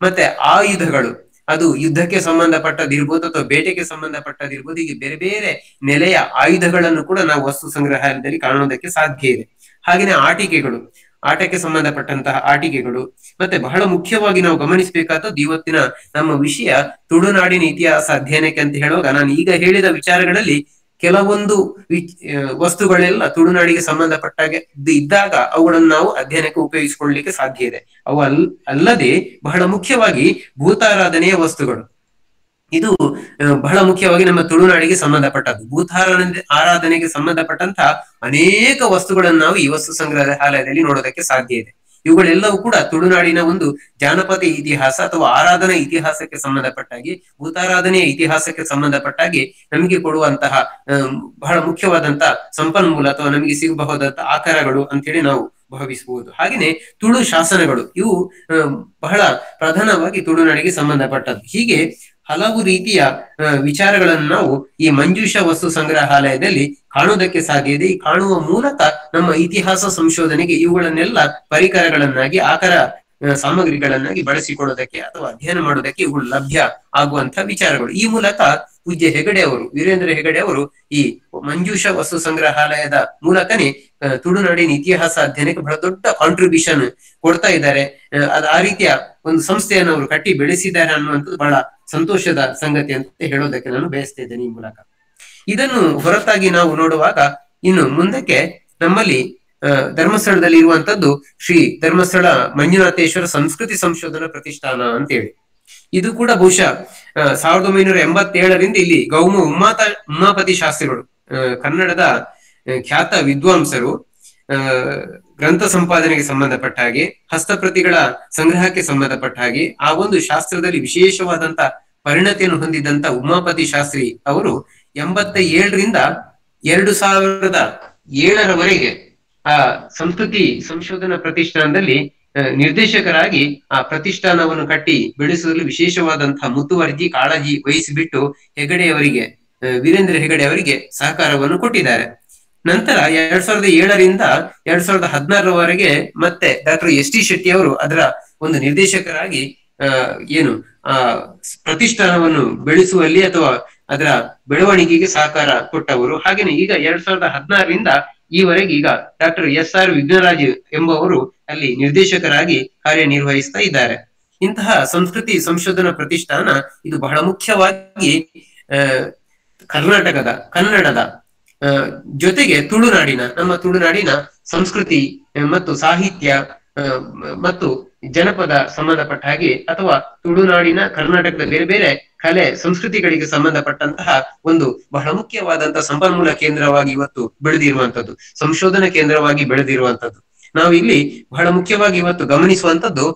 ಮತ್ತೆ ಆಯುಧಗಳು. ಅದು ಯುದ್ಧಕ್ಕೆ ಸಂಬಂಧಪಟ್ಟದಿರ್ಬೋದು ಅಥವಾ ಬೇಟೆಗೆ ಸಂಬಂಧಪಟ್ಟದಿರ್ಬೋದು ಹೀಗೆ ಬೇರೆ ಬೇರೆ ನೆಲೆಯ ಆಯುಧಗಳನ್ನು ಕೂಡ ನಾವು ವಸ್ತು ಸಂಗ್ರಹಾಲಯದಲ್ಲಿ ಕಾಣೋದಕ್ಕೆ ಸಾಧ್ಯ ಇದೆ. ಹಾಗೆಯೇ ಆಟಿಕೆಗಳು, ಆಟಕ್ಕೆ ಸಂಬಂಧಪಟ್ಟಂತಹ ಆಟಿಕೆಗಳು, ಮತ್ತೆ ಬಹಳ ಮುಖ್ಯವಾಗಿ ನಾವು ಗಮನಿಸಬೇಕಾದದ್ದು ಇವತ್ತಿನ ನಮ್ಮ ವಿಷಯ ತುಳುನಾಡಿನ ಇತಿಹಾಸ ಅಧ್ಯಯನಕ್ಕೆ ಅಂತ ಹೇಳುವಾಗ ನಾನು ಈಗ ಹೇಳಿದ ವಿಚಾರಗಳಲ್ಲಿ ಕೆಲವೊಂದು ವಸ್ತುಗಳೆಲ್ಲ ತುಳುನಾಡಿಗೆ ಸಂಬಂಧಪಟ್ಟಾಗೆ ಇದ್ದ- ಇದ್ದಾಗ ಅವುಗಳನ್ನು ನಾವು ಅಧ್ಯಯನಕ್ಕೆ ಉಪಯೋಗಿಸಿಕೊಳ್ಳಲಿಕ್ಕೆ ಸಾಧ್ಯ ಇದೆ. ಅವು ಅಲ್, ಅಲ್ಲದೆ ಬಹಳ ಮುಖ್ಯವಾಗಿ ಭೂತಾರಾಧನೆಯ ವಸ್ತುಗಳು. ಇದು ಬಹಳ ಮುಖ್ಯವಾಗಿ ನಮ್ಮ ತುಳುನಾಡಿಗೆ ಸಂಬಂಧಪಟ್ಟದ್ದು. ಭೂತಾರಾಧನೆ, ಆರಾಧನೆಗೆ ಸಂಬಂಧಪಟ್ಟಂತಹ ಅನೇಕ ವಸ್ತುಗಳನ್ನು ನಾವು ಈ ವಸ್ತು ಸಂಗ್ರಹಾಲಯದಲ್ಲಿ ನೋಡೋದಕ್ಕೆ ಸಾಧ್ಯ ಇದೆ. ಇವುಗಳೆಲ್ಲವೂ ಕೂಡ ತುಳುನಾಡಿನ ಒಂದು ಜಾನಪದ ಇತಿಹಾಸ ಅಥವಾ ಆರಾಧನಾ ಇತಿಹಾಸಕ್ಕೆ ಸಂಬಂಧಪಟ್ಟಾಗಿ, ಭೂತಾರಾಧನೆಯ ಇತಿಹಾಸಕ್ಕೆ ಸಂಬಂಧಪಟ್ಟಾಗಿ ನಮಗೆ ಕೊಡುವಂತಹ ಬಹಳ ಮುಖ್ಯವಾದಂತಹ ಸಂಪನ್ಮೂಲ ಅಥವಾ ನಮಗೆ ಸಿಗಬಹುದಂತಹ ಆಕಾರಗಳು ಅಂತೇಳಿ ನಾವು ಭಾವಿಸಬಹುದು. ಹಾಗೆಯೇ ತುಳು ಶಾಸನಗಳು ಇವು ಬಹಳ ಪ್ರಧಾನವಾಗಿ ತುಳುನಾಡಿಗೆ ಸಂಬಂಧಪಟ್ಟದ್ದು. ಹೀಗೆ ಹಲವು ರೀತಿಯ ವಿಚಾರಗಳನ್ನು ನಾವು ಈ ಮಂಜುಷ ವಸ್ತು ಸಂಗ್ರಹಾಲಯದಲ್ಲಿ ಕಾಣುವುದಕ್ಕೆ ಸಾಧ್ಯ ಇದೆ. ಈ ಕಾಣುವ ಮೂಲಕ ನಮ್ಮ ಇತಿಹಾಸ ಸಂಶೋಧನೆಗೆ ಇವುಗಳನ್ನೆಲ್ಲ ಪರಿಕರಗಳನ್ನಾಗಿ, ಆಕಾರ ಸಾಮಗ್ರಿಗಳನ್ನಾಗಿ ಬಳಸಿಕೊಳ್ಳೋದಕ್ಕೆ ಅಥವಾ ಅಧ್ಯಯನ ಮಾಡೋದಕ್ಕೆ ಇವುಗಳು ಲಭ್ಯ ಆಗುವಂತಹ ವಿಚಾರಗಳು. ಈ ಮೂಲಕ ಪೂಜ್ಯ ಹೆಗಡೆ ಅವರು, ವೀರೇಂದ್ರ ಹೆಗಡೆ ಅವರು ಈ ಮಂಜುಷ ವಸ್ತು ಸಂಗ್ರಹಾಲಯದ ಮೂಲಕನೇ ತುಳುನಾಡಿನ ಇತಿಹಾಸ ಅಧ್ಯಯನಕ್ಕೆ ಬಹಳ ದೊಡ್ಡ ಕಾಂಟ್ರಿಬ್ಯೂಷನ್ ಕೊಡ್ತಾ ಇದ್ದಾರೆ. ಅದ್ ಆ ರೀತಿಯ ಒಂದು ಸಂಸ್ಥೆಯನ್ನು ಅವರು ಕಟ್ಟಿ ಬೆಳೆಸಿದ್ದಾರೆ ಅನ್ನುವಂಥದ್ದು ಬಹಳ ಸಂತೋಷದ ಸಂಗತಿ ಅಂತ ಹೇಳೋದಕ್ಕೆ ನಾನು ಬಯಸ್ತಿದ್ದೇನೆ ಈ ಮೂಲಕ. ಇದನ್ನು ಹೊರತಾಗಿ ನಾವು ನೋಡುವಾಗ ಇನ್ನು ಮುಂದಕ್ಕೆ ನಮ್ಮಲ್ಲಿ ಧರ್ಮಸ್ಥಳದಲ್ಲಿ ಇರುವಂತದ್ದು ಶ್ರೀ ಧರ್ಮಸ್ಥಳ ಮಂಜುನಾಥೇಶ್ವರ ಸಂಸ್ಕೃತಿ ಸಂಶೋಧನಾ ಪ್ರತಿಷ್ಠಾನ ಅಂತೇಳಿ. ಇದು ಕೂಡ ಬಹುಶಃ ಸಾವಿರದ ಒಂಬೈನೂರ ಎಂಬತ್ತೇಳರಿಂದ ಇಲ್ಲಿ ಗೌಮ ಉಮ್ಮಾತ ಉಮಾಪತಿ ಶಾಸ್ತ್ರಿಗಳು ಕನ್ನಡದ ಖ್ಯಾತ ವಿದ್ವಾಂಸರು ಗ್ರಂಥ ಸಂಪಾದನೆಗೆ ಸಂಬಂಧಪಟ್ಟ ಹಾಗೆ ಹಸ್ತಪ್ರತಿಗಳ ಸಂಗ್ರಹಕ್ಕೆ ಸಂಬಂಧಪಟ್ಟ ಹಾಗೆ ಆ ಒಂದು ಶಾಸ್ತ್ರದಲ್ಲಿ ವಿಶೇಷವಾದಂತ ಪರಿಣತಿಯನ್ನು ಹೊಂದಿದಂತ ಉಮಾಪತಿ ಶಾಸ್ತ್ರಿ ಅವರು ಎಂಬತ್ತ ಏಳರಿಂದ ಎರಡು ಸಾವಿರದ ಏಳರವರೆಗೆ ಆ ಸಂಸ್ಕೃತಿ ಸಂಶೋಧನಾ ಪ್ರತಿಷ್ಠಾನದಲ್ಲಿ ನಿರ್ದೇಶಕರಾಗಿ ಆ ಪ್ರತಿಷ್ಠಾನವನ್ನು ಕಟ್ಟಿ ಬೆಳೆಸುವಲ್ಲಿ ವಿಶೇಷವಾದಂತಹ ಮುತುವರ್ಜಿ ಕಾಳಜಿ ವಹಿಸಿಬಿಟ್ಟು ಹೆಗಡೆಯವರಿಗೆ ಆ, ವೀರೇಂದ್ರ ಹೆಗಡೆ ಅವರಿಗೆ ಸಹಕಾರವನ್ನು ಕೊಟ್ಟಿದ್ದಾರೆ. ನಂತರ ಎರಡ್ ಸಾವಿರದ ಏಳರಿಂದ ಎರಡ್ ಸಾವಿರದ ಹದಿನಾರರವರೆಗೆ ಮತ್ತೆ ಡಾಕ್ಟರ್ ಎಸ್ ಟಿ ಶೆಟ್ಟಿ ಅವರು ಅದರ ಒಂದು ನಿರ್ದೇಶಕರಾಗಿ ಏನು, ಆ, ಪ್ರತಿಷ್ಠಾನವನ್ನು ಬೆಳೆಸುವಲ್ಲಿ ಅಥವಾ ಅದರ ಬೆಳವಣಿಗೆಗೆ ಸಹಕಾರ ಕೊಟ್ಟವರು. ಹಾಗೇನೆ ಈಗ ಎರಡ್ ಸಾವಿರದ ಹದಿನಾರರಿಂದ ಈವರೆಗೆ ಈಗ ಡಾಕ್ಟರ್ ಎಸ್ ಆರ್ ವಿಘ್ನರಾಜ್ ಎಂಬವರು ಅಲ್ಲಿ ನಿರ್ದೇಶಕರಾಗಿ ಕಾರ್ಯನಿರ್ವಹಿಸ್ತಾ ಇದ್ದಾರೆ. ಇಂತಹ ಸಂಸ್ಕೃತಿ ಸಂಶೋಧನಾ ಪ್ರತಿಷ್ಠಾನ ಇದು ಬಹಳ ಮುಖ್ಯವಾಗಿ ಕರ್ನಾಟಕದ, ಕನ್ನಡದ ಜೊತೆಗೆ ತುಳುನಾಡಿನ, ನಮ್ಮ ತುಳುನಾಡಿನ ಸಂಸ್ಕೃತಿ ಮತ್ತು ಸಾಹಿತ್ಯ ಮತ್ತು ಜನಪದ ಸಂಬಂಧಪಟ್ಟ ಹಾಗೆ, ಅಥವಾ ತುಳುನಾಡಿನ, ಕರ್ನಾಟಕದ ಬೇರೆ ಬೇರೆ ಕಲೆ, ಸಂಸ್ಕೃತಿಗಳಿಗೆ ಸಂಬಂಧಪಟ್ಟಂತಹ ಒಂದು ಬಹಳ ಮುಖ್ಯವಾದಂತಹ ಸಂಪನ್ಮೂಲ ಕೇಂದ್ರವಾಗಿ ಇವತ್ತು ಬೆಳೆದಿರುವಂತದ್ದು ಸಂಶೋಧನಾ ಕೇಂದ್ರವಾಗಿ ಬೆಳೆದಿರುವಂತದ್ದು ನಾವು ಇಲ್ಲಿ ಬಹಳ ಮುಖ್ಯವಾಗಿ ಇವತ್ತು ಗಮನಿಸುವಂತದ್ದು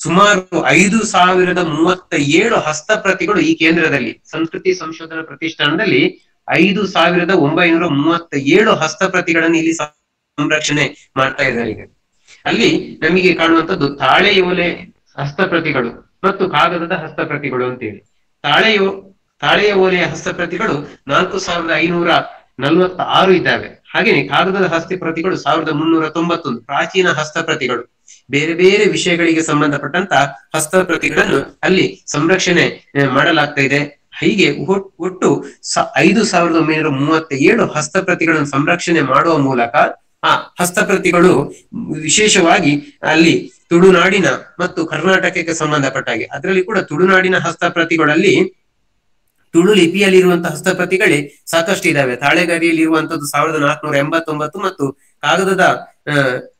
ಸುಮಾರು ಐದು ಸಾವಿರದ ಮೂವತ್ತ ಏಳು ಹಸ್ತಪ್ರತಿಗಳು ಈ ಕೇಂದ್ರದಲ್ಲಿ, ಸಂಸ್ಕೃತಿ ಸಂಶೋಧನಾ ಪ್ರತಿಷ್ಠಾನದಲ್ಲಿ ಐದು ಸಾವಿರದ ಒಂಬೈನೂರ ಮೂವತ್ತ ಏಳು ಹಸ್ತಪ್ರತಿಗಳನ್ನು ಇಲ್ಲಿ ಸಂರಕ್ಷಣೆ ಮಾಡ್ತಾ ಇದ್ದಾರೆ. ಈಗ ಅಲ್ಲಿ ನಮಗೆ ಕಾಣುವಂತದ್ದು ತಾಳೆ ಯೋಲೆ ಹಸ್ತಪ್ರತಿಗಳು ಮತ್ತು ಕಾಗದದ ಹಸ್ತಪ್ರತಿಗಳು ಅಂತೇಳಿ. ತಾಳೆಯೋ ತಾಳೆಯ ಓಲೆಯ ಹಸ್ತಪ್ರತಿಗಳು ನಾಲ್ಕು ಸಾವಿರದ ಐನೂರ ನಲ್ವತ್ತ ಆರು ಇದ್ದಾವೆ. ಹಾಗೇನೆ ಕಾಗದದ ಹಸ್ತಪ್ರತಿಗಳು ಸಾವಿರದ ಮುನ್ನೂರ ತೊಂಬತ್ತೊಂದು, ಪ್ರಾಚೀನ ಹಸ್ತಪ್ರತಿಗಳು ಬೇರೆ ಬೇರೆ ವಿಷಯಗಳಿಗೆ ಸಂಬಂಧಪಟ್ಟಂತ ಹಸ್ತಪ್ರತಿಗಳನ್ನು ಅಲ್ಲಿ ಸಂರಕ್ಷಣೆ ಮಾಡಲಾಗ್ತಾ ಇದೆ. ಹೀಗೆ ಒಟ್- ಒಟ್ಟು ಐದು ಸಾವಿರದ ಒಂಬೈನೂರ ಮೂವತ್ತ ಏಳು ಹಸ್ತಪ್ರತಿಗಳನ್ನು ಸಂರಕ್ಷಣೆ ಮಾಡುವ ಮೂಲಕ ಆ ಹಸ್ತಪ್ರತಿಗಳು ವಿಶೇಷವಾಗಿ ಅಲ್ಲಿ ತುಳುನಾಡಿನ ಮತ್ತು ಕರ್ನಾಟಕಕ್ಕೆ ಸಂಬಂಧಪಟ್ಟ ಹಾಗೆ ಅದರಲ್ಲಿ ಕೂಡ ತುಳುನಾಡಿನ ಹಸ್ತಪ್ರತಿಗಳಲ್ಲಿ ತುಳು ಲಿಪಿಯಲ್ಲಿ ಇರುವಂತಹ ಹಸ್ತಪ್ರತಿಗಳೇ ಸಾಕಷ್ಟು ಇದಾವೆ. ತಾಳೆಗರಿಯಲ್ಲಿ ಇರುವಂತದ್ದು ಸಾವಿರದ ನಾಲ್ಕುನೂರ ಎಂಬತ್ತೊಂಬತ್ತು ಮತ್ತು ಕಾಗದದ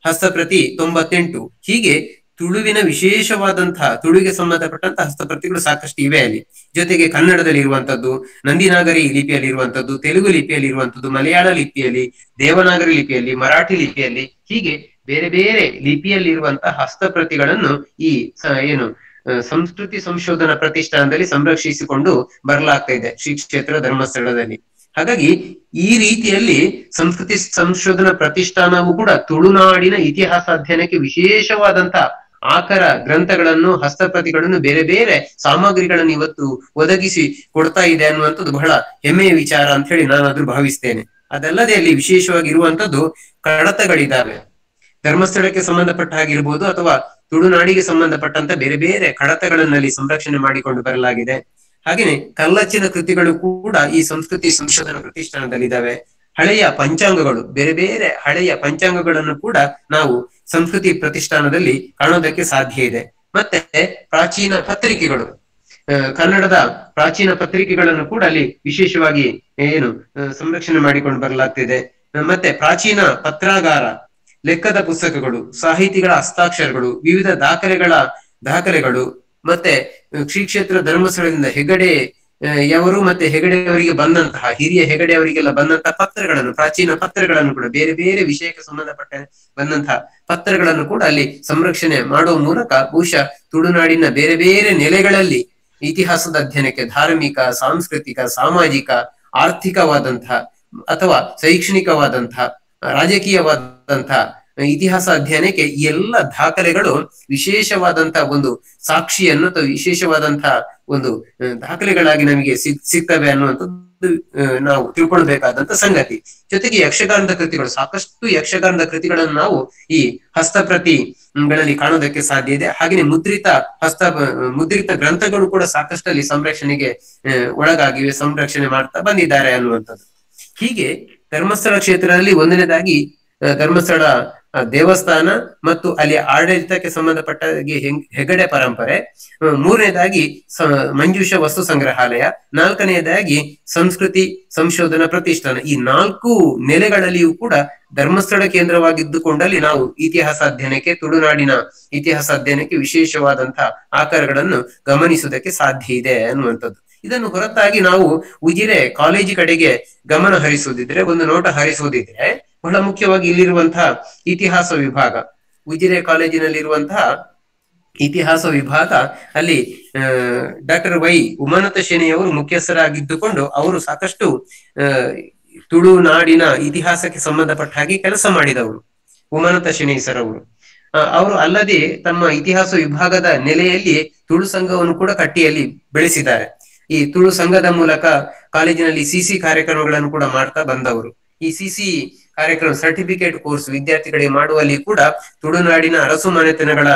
ಹಸ್ತಪ್ರತಿ ತೊಂಬತ್ತೆಂಟು. ಹೀಗೆ ತುಳುವಿನ ವಿಶೇಷವಾದಂತಹ, ತುಳುವಿಗೆ ಸಂಬಂಧಪಟ್ಟಂತಹ ಹಸ್ತಪ್ರತಿಗಳು ಸಾಕಷ್ಟು ಇವೆ ಅಲ್ಲಿ. ಜೊತೆಗೆ ಕನ್ನಡದಲ್ಲಿ ಇರುವಂತದ್ದು, ನಂದಿನಾಗರಿ ಲಿಪಿಯಲ್ಲಿ ಇರುವಂತದ್ದು, ತೆಲುಗು ಲಿಪಿಯಲ್ಲಿ ಇರುವಂತದ್ದು, ಮಲಯಾಳ ಲಿಪಿಯಲ್ಲಿ, ದೇವನಾಗರಿ ಲಿಪಿಯಲ್ಲಿ, ಮರಾಠಿ ಲಿಪಿಯಲ್ಲಿ, ಹೀಗೆ ಬೇರೆ ಬೇರೆ ಲಿಪಿಯಲ್ಲಿ ಇರುವಂತಹ ಹಸ್ತಪ್ರತಿಗಳನ್ನು ಈ ಏನು ಸಂಸ್ಕೃತಿ ಸಂಶೋಧನಾ ಪ್ರತಿಷ್ಠಾನದಲ್ಲಿ ಸಂರಕ್ಷಿಸಿಕೊಂಡು ಬರಲಾಗ್ತಾ ಇದೆ ಶ್ರೀ ಕ್ಷೇತ್ರ ಧರ್ಮಸ್ಥಳದಲ್ಲಿ. ಹಾಗಾಗಿ ಈ ರೀತಿಯಲ್ಲಿ ಸಂಸ್ಕೃತಿ ಸಂಶೋಧನಾ ಪ್ರತಿಷ್ಠಾನವು ಕೂಡ ತುಳುನಾಡಿನ ಇತಿಹಾಸ ಅಧ್ಯಯನಕ್ಕೆ ವಿಶೇಷವಾದಂತ ಆಕರ ಗ್ರಂಥಗಳನ್ನು, ಹಸ್ತಪ್ರತಿಗಳನ್ನು ಬೇರೆ ಬೇರೆ ಸಾಮಗ್ರಿಗಳನ್ನು ಇವತ್ತು ಒದಗಿಸಿ ಕೊಡ್ತಾ ಇದೆ ಅನ್ನುವಂಥದ್ದು ಬಹಳ ಹೆಮ್ಮೆಯ ವಿಚಾರ ಅಂತ ಹೇಳಿ ನಾನು ಅದ್ರ ಭಾವಿಸ್ತೇನೆ. ಅದಲ್ಲದೆ ಅಲ್ಲಿ ವಿಶೇಷವಾಗಿ ಇರುವಂತದ್ದು ಕಡತಗಳಿದ್ದಾವೆ. ಧರ್ಮಸ್ಥಳಕ್ಕೆ ಸಂಬಂಧಪಟ್ಟ ಆಗಿರ್ಬೋದು ಅಥವಾ ತುಳುನಾಡಿಗೆ ಸಂಬಂಧಪಟ್ಟಂತ ಬೇರೆ ಬೇರೆ ಕಡತಗಳನ್ನಲ್ಲಿ ಸಂರಕ್ಷಣೆ ಮಾಡಿಕೊಂಡು ಬರಲಾಗಿದೆ. ಹಾಗೆಯೇ ಕಲ್ಲಚ್ಚಿನ ಕೃತಿಗಳು ಕೂಡ ಈ ಸಂಸ್ಕೃತಿ ಸಂಶೋಧನಾ ಪ್ರತಿಷ್ಠಾನದಲ್ಲಿದ್ದಾವೆ. ಹಳೆಯ ಪಂಚಾಂಗಗಳು, ಬೇರೆ ಬೇರೆ ಹಳೆಯ ಪಂಚಾಂಗಗಳನ್ನು ಕೂಡ ನಾವು ಸಂಸ್ಕೃತಿ ಪ್ರತಿಷ್ಠಾನದಲ್ಲಿ ಕಾಣೋದಕ್ಕೆ ಸಾಧ್ಯ ಇದೆ. ಮತ್ತೆ ಪ್ರಾಚೀನ ಪತ್ರಿಕೆಗಳು ಕನ್ನಡದ ಪ್ರಾಚೀನ ಪತ್ರಿಕೆಗಳನ್ನು ಕೂಡ ಅಲ್ಲಿ ವಿಶೇಷವಾಗಿ ಏನು ಸಂರಕ್ಷಣೆ ಮಾಡಿಕೊಂಡು ಬರಲಾಗ್ತಿದೆ. ಮತ್ತೆ ಪ್ರಾಚೀನ ಪತ್ರಾಗಾರ, ಲೆಕ್ಕದ ಪುಸ್ತಕಗಳು, ಸಾಹಿತಿಗಳ ಹಸ್ತಾಕ್ಷರಗಳು, ವಿವಿಧ ದಾಖಲೆಗಳ ದಾಖಲೆಗಳು, ಮತ್ತೆ ಶ್ರೀ ಕ್ಷೇತ್ರ ಧರ್ಮಸ್ಥಳದಿಂದ ಹೆಗಡೆ ಯವರು ಮತ್ತೆ ಹೆಗಡೆಯವರಿಗೆ ಬಂದಂತಹ ಹಿರಿಯ ಹೆಗಡೆಯವರಿಗೆಲ್ಲ ಬಂದಂತಹ ಪತ್ರಗಳನ್ನು, ಪ್ರಾಚೀನ ಪತ್ರಗಳನ್ನು ಕೂಡ, ಬೇರೆ ಬೇರೆ ವಿಷಯಕ್ಕೆ ಸಂಬಂಧಪಟ್ಟ ಬಂದಂತಹ ಪತ್ರಗಳನ್ನು ಕೂಡ ಅಲ್ಲಿ ಸಂರಕ್ಷಣೆ ಮಾಡುವ ಮೂಲಕ ಬಹುಶಃ ತುಳುನಾಡಿನ ಬೇರೆ ಬೇರೆ ನೆಲೆಗಳಲ್ಲಿ ಇತಿಹಾಸದ ಅಧ್ಯಯನಕ್ಕೆ ಧಾರ್ಮಿಕ, ಸಾಂಸ್ಕೃತಿಕ, ಸಾಮಾಜಿಕ, ಆರ್ಥಿಕವಾದಂತಹ ಅಥವಾ ಶೈಕ್ಷಣಿಕವಾದಂತಹ, ರಾಜಕೀಯವಾದಂತಹ ಇತಿಹಾಸ ಅಧ್ಯಯನಕ್ಕೆ ಎಲ್ಲ ದಾಖಲೆಗಳು ವಿಶೇಷವಾದಂತಹ ಒಂದು ಸಾಕ್ಷಿಯನ್ನು ಅಥವಾ ವಿಶೇಷವಾದಂತಹ ಒಂದು ದಾಖಲೆಗಳಾಗಿ ನಮಗೆ ಸಿಗ್ ಸಿಗ್ತವೆ ಅನ್ನುವಂಥದ್ದು ನಾವು ತಿಳ್ಕೊಳ್ಬೇಕಾದಂತ ಸಂಗತಿ. ಜೊತೆಗೆ ಯಕ್ಷಗಾನದ ಕೃತಿಗಳು, ಸಾಕಷ್ಟು ಯಕ್ಷಗಾನದ ಕೃತಿಗಳನ್ನು ನಾವು ಈ ಹಸ್ತಪ್ರತಿಗಳಲ್ಲಿ ಕಾಣೋದಕ್ಕೆ ಸಾಧ್ಯ ಇದೆ. ಹಾಗೆಯೇ ಮುದ್ರಿತ ಹಸ್ತ ಮುದ್ರಿತ ಗ್ರಂಥಗಳು ಕೂಡ ಸಾಕಷ್ಟು ಅಲ್ಲಿ ಸಂರಕ್ಷಣೆಗೆ ಒಳಗಾಗಿವೆ, ಸಂರಕ್ಷಣೆ ಮಾಡ್ತಾ ಬಂದಿದ್ದಾರೆ ಅನ್ನುವಂಥದ್ದು. ಹೀಗೆ ಧರ್ಮಸ್ಥಳ ಕ್ಷೇತ್ರದಲ್ಲಿ ಒಂದನೇದಾಗಿ ಧರ್ಮಸ್ಥಳ ದೇವಸ್ಥಾನ ಮತ್ತು ಅಲ್ಲಿ ಆಡಳಿತಕ್ಕೆ ಸಂಬಂಧಪಟ್ಟ ಹಾಗೆ, ಹೆಗಡೆ ಪರಂಪರೆ. ಮೂರನೇದಾಗಿ ಮಂಜೂಷ ವಸ್ತು ಸಂಗ್ರಹಾಲಯ. ನಾಲ್ಕನೆಯದಾಗಿ ಸಂಸ್ಕೃತಿ ಸಂಶೋಧನಾ ಪ್ರತಿಷ್ಠಾನ. ಈ ನಾಲ್ಕು ನೆಲೆಗಳಲ್ಲಿಯೂ ಕೂಡ ಧರ್ಮಸ್ಥಳ ಕೇಂದ್ರವಾಗಿದ್ದುಕೊಂಡಲ್ಲಿ ನಾವು ಇತಿಹಾಸ ಅಧ್ಯಯನಕ್ಕೆ, ತುಳುನಾಡಿನ ಇತಿಹಾಸ ಅಧ್ಯಯನಕ್ಕೆ ವಿಶೇಷವಾದಂತಹ ಆಕಾರಗಳನ್ನು ಗಮನಿಸುವುದಕ್ಕೆ ಸಾಧ್ಯ ಇದೆ ಅನ್ನುವಂಥದ್ದು. ಇದನ್ನು ಹೊರತಾಗಿ ನಾವು ಉಜಿರೆ ಕಾಲೇಜು ಕಡೆಗೆ ಗಮನ ಹರಿಸುವುದಿದ್ರೆ, ಒಂದು ನೋಟ ಹರಿಸುವುದಿದ್ರೆ ಬಹಳ ಮುಖ್ಯವಾಗಿ ಇಲ್ಲಿರುವಂತಹ ಇತಿಹಾಸ ವಿಭಾಗ. ಉಜಿರೆ ಕಾಲೇಜಿನಲ್ಲಿರುವಂತಹ ಇತಿಹಾಸ ವಿಭಾಗ ಅಲ್ಲಿ ಡಾಕ್ಟರ್ ವೈ ಉಮಾನತ ಶೆಣಿಯವರು ಮುಖ್ಯಸ್ಥರಾಗಿದ್ದುಕೊಂಡು ಅವರು ಸಾಕಷ್ಟು ತುಳುನಾಡಿನ ಇತಿಹಾಸಕ್ಕೆ ಸಂಬಂಧಪಟ್ಟ ಹಾಗೆ ಕೆಲಸ ಮಾಡಿದವರು ಉಮಾನತ ಶೆಣಿ ಸರ್ ಅವರು ಆ, ಅವರು ಅಲ್ಲದೆ ತಮ್ಮ ಇತಿಹಾಸ ವಿಭಾಗದ ನೆಲೆಯಲ್ಲಿ ತುಳು ಸಂಘವನ್ನು ಕೂಡ ಕಟ್ಟಿಯಲ್ಲಿ ಬೆಳೆಸಿದ್ದಾರೆ. ಈ ತುಳು ಸಂಘದ ಮೂಲಕ ಕಾಲೇಜಿನಲ್ಲಿ ಸಿಸಿ ಕಾರ್ಯಕ್ರಮಗಳನ್ನು ಕೂಡ ಮಾಡ್ತಾ ಬಂದವರು. ಈ ಸಿಸಿ ಕಾರ್ಯಕ್ರಮ ಸರ್ಟಿಫಿಕೇಟ್ ಕೋರ್ಸ್ ವಿದ್ಯಾರ್ಥಿಗಳಿಗೆ ಮಾಡುವಲ್ಲಿ ಕೂಡ ತುಳುನಾಡಿನ ಅರಸು ಮನೆತನಗಳ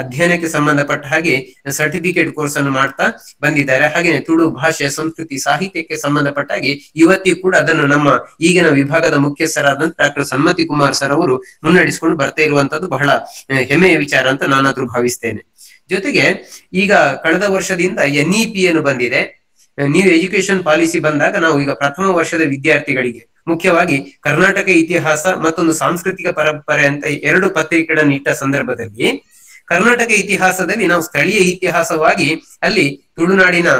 ಅಧ್ಯಯನಕ್ಕೆ ಸಂಬಂಧಪಟ್ಟ ಹಾಗೆ ಸರ್ಟಿಫಿಕೇಟ್ ಕೋರ್ಸ್ ಅನ್ನು ಮಾಡ್ತಾ ಬಂದಿದ್ದಾರೆ. ಹಾಗೆ ತುಳು ಭಾಷೆ, ಸಂಸ್ಕೃತಿ, ಸಾಹಿತ್ಯಕ್ಕೆ ಸಂಬಂಧಪಟ್ಟ ಹಾಗೆ ಇವತ್ತಿಗೂ ಕೂಡ ಅದನ್ನು ನಮ್ಮ ಈಗಿನ ವಿಭಾಗದ ಮುಖ್ಯಸ್ಥರಾದಂತ ಡಾಕ್ಟರ್ ಸಮ್ಮತಿ ಕುಮಾರ್ ಸರ್ ಅವರು ಮುನ್ನಡೆಸಿಕೊಂಡು ಬರ್ತಾ ಇರುವಂತದ್ದು ಬಹಳ ಹೆಮ್ಮೆಯ ವಿಚಾರ ಅಂತ ನಾನಾದ್ರೂ ಭಾವಿಸ್ತೇನೆ. ಜೊತೆಗೆ ಈಗ ಕಳೆದ ವರ್ಷದಿಂದ ಎನ್ ಅನ್ನು ಪಿ ಏನು ಬಂದಿದೆ. ನೀವು ಎಜುಕೇಶನ್ ಪಾಲಿಸಿ ಬಂದಾಗ ನಾವು ಈಗ ಪ್ರಥಮ ವರ್ಷದ ವಿದ್ಯಾರ್ಥಿಗಳಿಗೆ ಮುಖ್ಯವಾಗಿ ಕರ್ನಾಟಕ ಇತಿಹಾಸ ಮತ್ತೊಂದು ಸಾಂಸ್ಕೃತಿಕ ಪರಂಪರೆ ಅಂತ ಎರಡು ಪತ್ರಿಕೆಗಳನ್ನು ಇಟ್ಟ ಸಂದರ್ಭದಲ್ಲಿ ಕರ್ನಾಟಕ ಇತಿಹಾಸದಲ್ಲಿ ನಾವು ಸ್ಥಳೀಯ ಇತಿಹಾಸವಾಗಿ ಅಲ್ಲಿ ತುಳುನಾಡಿನ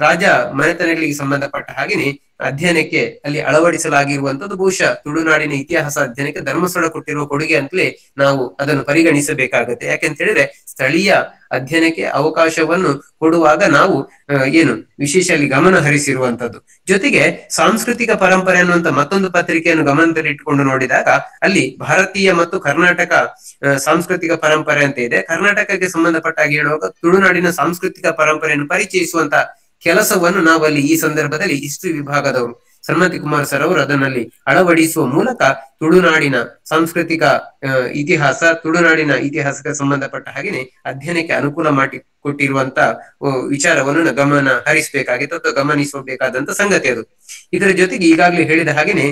ರಾಜ ಮನೆತನಗಳಿಗೆ ಸಂಬಂಧಪಟ್ಟ ಹಾಗೆಯೇ ಅಧ್ಯಯನಕ್ಕೆ ಅಲ್ಲಿ ಅಳವಡಿಸಲಾಗಿರುವಂತದ್ದು ಬಹುಶಃ ತುಳುನಾಡಿನ ಇತಿಹಾಸ ಅಧ್ಯಯನಕ್ಕೆ ಧರ್ಮಸ್ಥಳ ಕೊಟ್ಟಿರುವ ಕೊಡುಗೆ ಅಂತಲೇ ನಾವು ಅದನ್ನು ಪರಿಗಣಿಸಬೇಕಾಗುತ್ತೆ. ಯಾಕೆಂತ ಹೇಳಿದ್ರೆ ಸ್ಥಳೀಯ ಅಧ್ಯಯನಕ್ಕೆ ಅವಕಾಶವನ್ನು ಕೊಡುವಾಗ ನಾವು ಏನು ವಿಶೇಷ ಅಲ್ಲಿ ಗಮನ ಹರಿಸಿರುವಂತದ್ದು ಜೊತೆಗೆ ಸಾಂಸ್ಕೃತಿಕ ಪರಂಪರೆ ಅನ್ನುವಂತ ಮತ್ತೊಂದು ಪತ್ರಿಕೆಯನ್ನು ಗಮನದಲ್ಲಿ ಇಟ್ಟುಕೊಂಡು ನೋಡಿದಾಗ ಅಲ್ಲಿ ಭಾರತೀಯ ಮತ್ತು ಕರ್ನಾಟಕ ಸಾಂಸ್ಕೃತಿಕ ಪರಂಪರೆ ಅಂತ ಇದೆ. ಕರ್ನಾಟಕಕ್ಕೆ ಸಂಬಂಧಪಟ್ಟ ಹಾಗೆ ಹೇಳುವಾಗ ತುಳುನಾಡಿನ ಸಾಂಸ್ಕೃತಿಕ ಪರಂಪರೆಯನ್ನು ಪರಿಚಯಿಸುವಂತ ಕೆಲಸವನ್ನು ನಾವಲ್ಲಿ ಈ ಸಂದರ್ಭದಲ್ಲಿ ಇಷ್ಟು ವಿಭಾಗದವರು ಸನ್ಮತಿ ಕುಮಾರ್ ಸರ್ ಅವರು ಅದನ್ನಲ್ಲಿ ಅಳವಡಿಸುವ ಮೂಲಕ ತುಳುನಾಡಿನ ಸಾಂಸ್ಕೃತಿಕ ಇತಿಹಾಸ, ತುಳುನಾಡಿನ ಇತಿಹಾಸಕ್ಕೆ ಸಂಬಂಧಪಟ್ಟ ಹಾಗೆನೆ ಅಧ್ಯಯನಕ್ಕೆ ಅನುಕೂಲ ಮಾಡಿ ಕೊಟ್ಟಿರುವಂತ ವಿಚಾರವನ್ನು ಗಮನ ಹರಿಸಬೇಕಾಗಿತ್ತು ಅಥವಾ ಗಮನಿಸಬೇಕಾದಂತ ಸಂಗತಿ ಅದು. ಇದರ ಜೊತೆಗೆ ಈಗಾಗಲೇ ಹೇಳಿದ ಹಾಗೆನೆ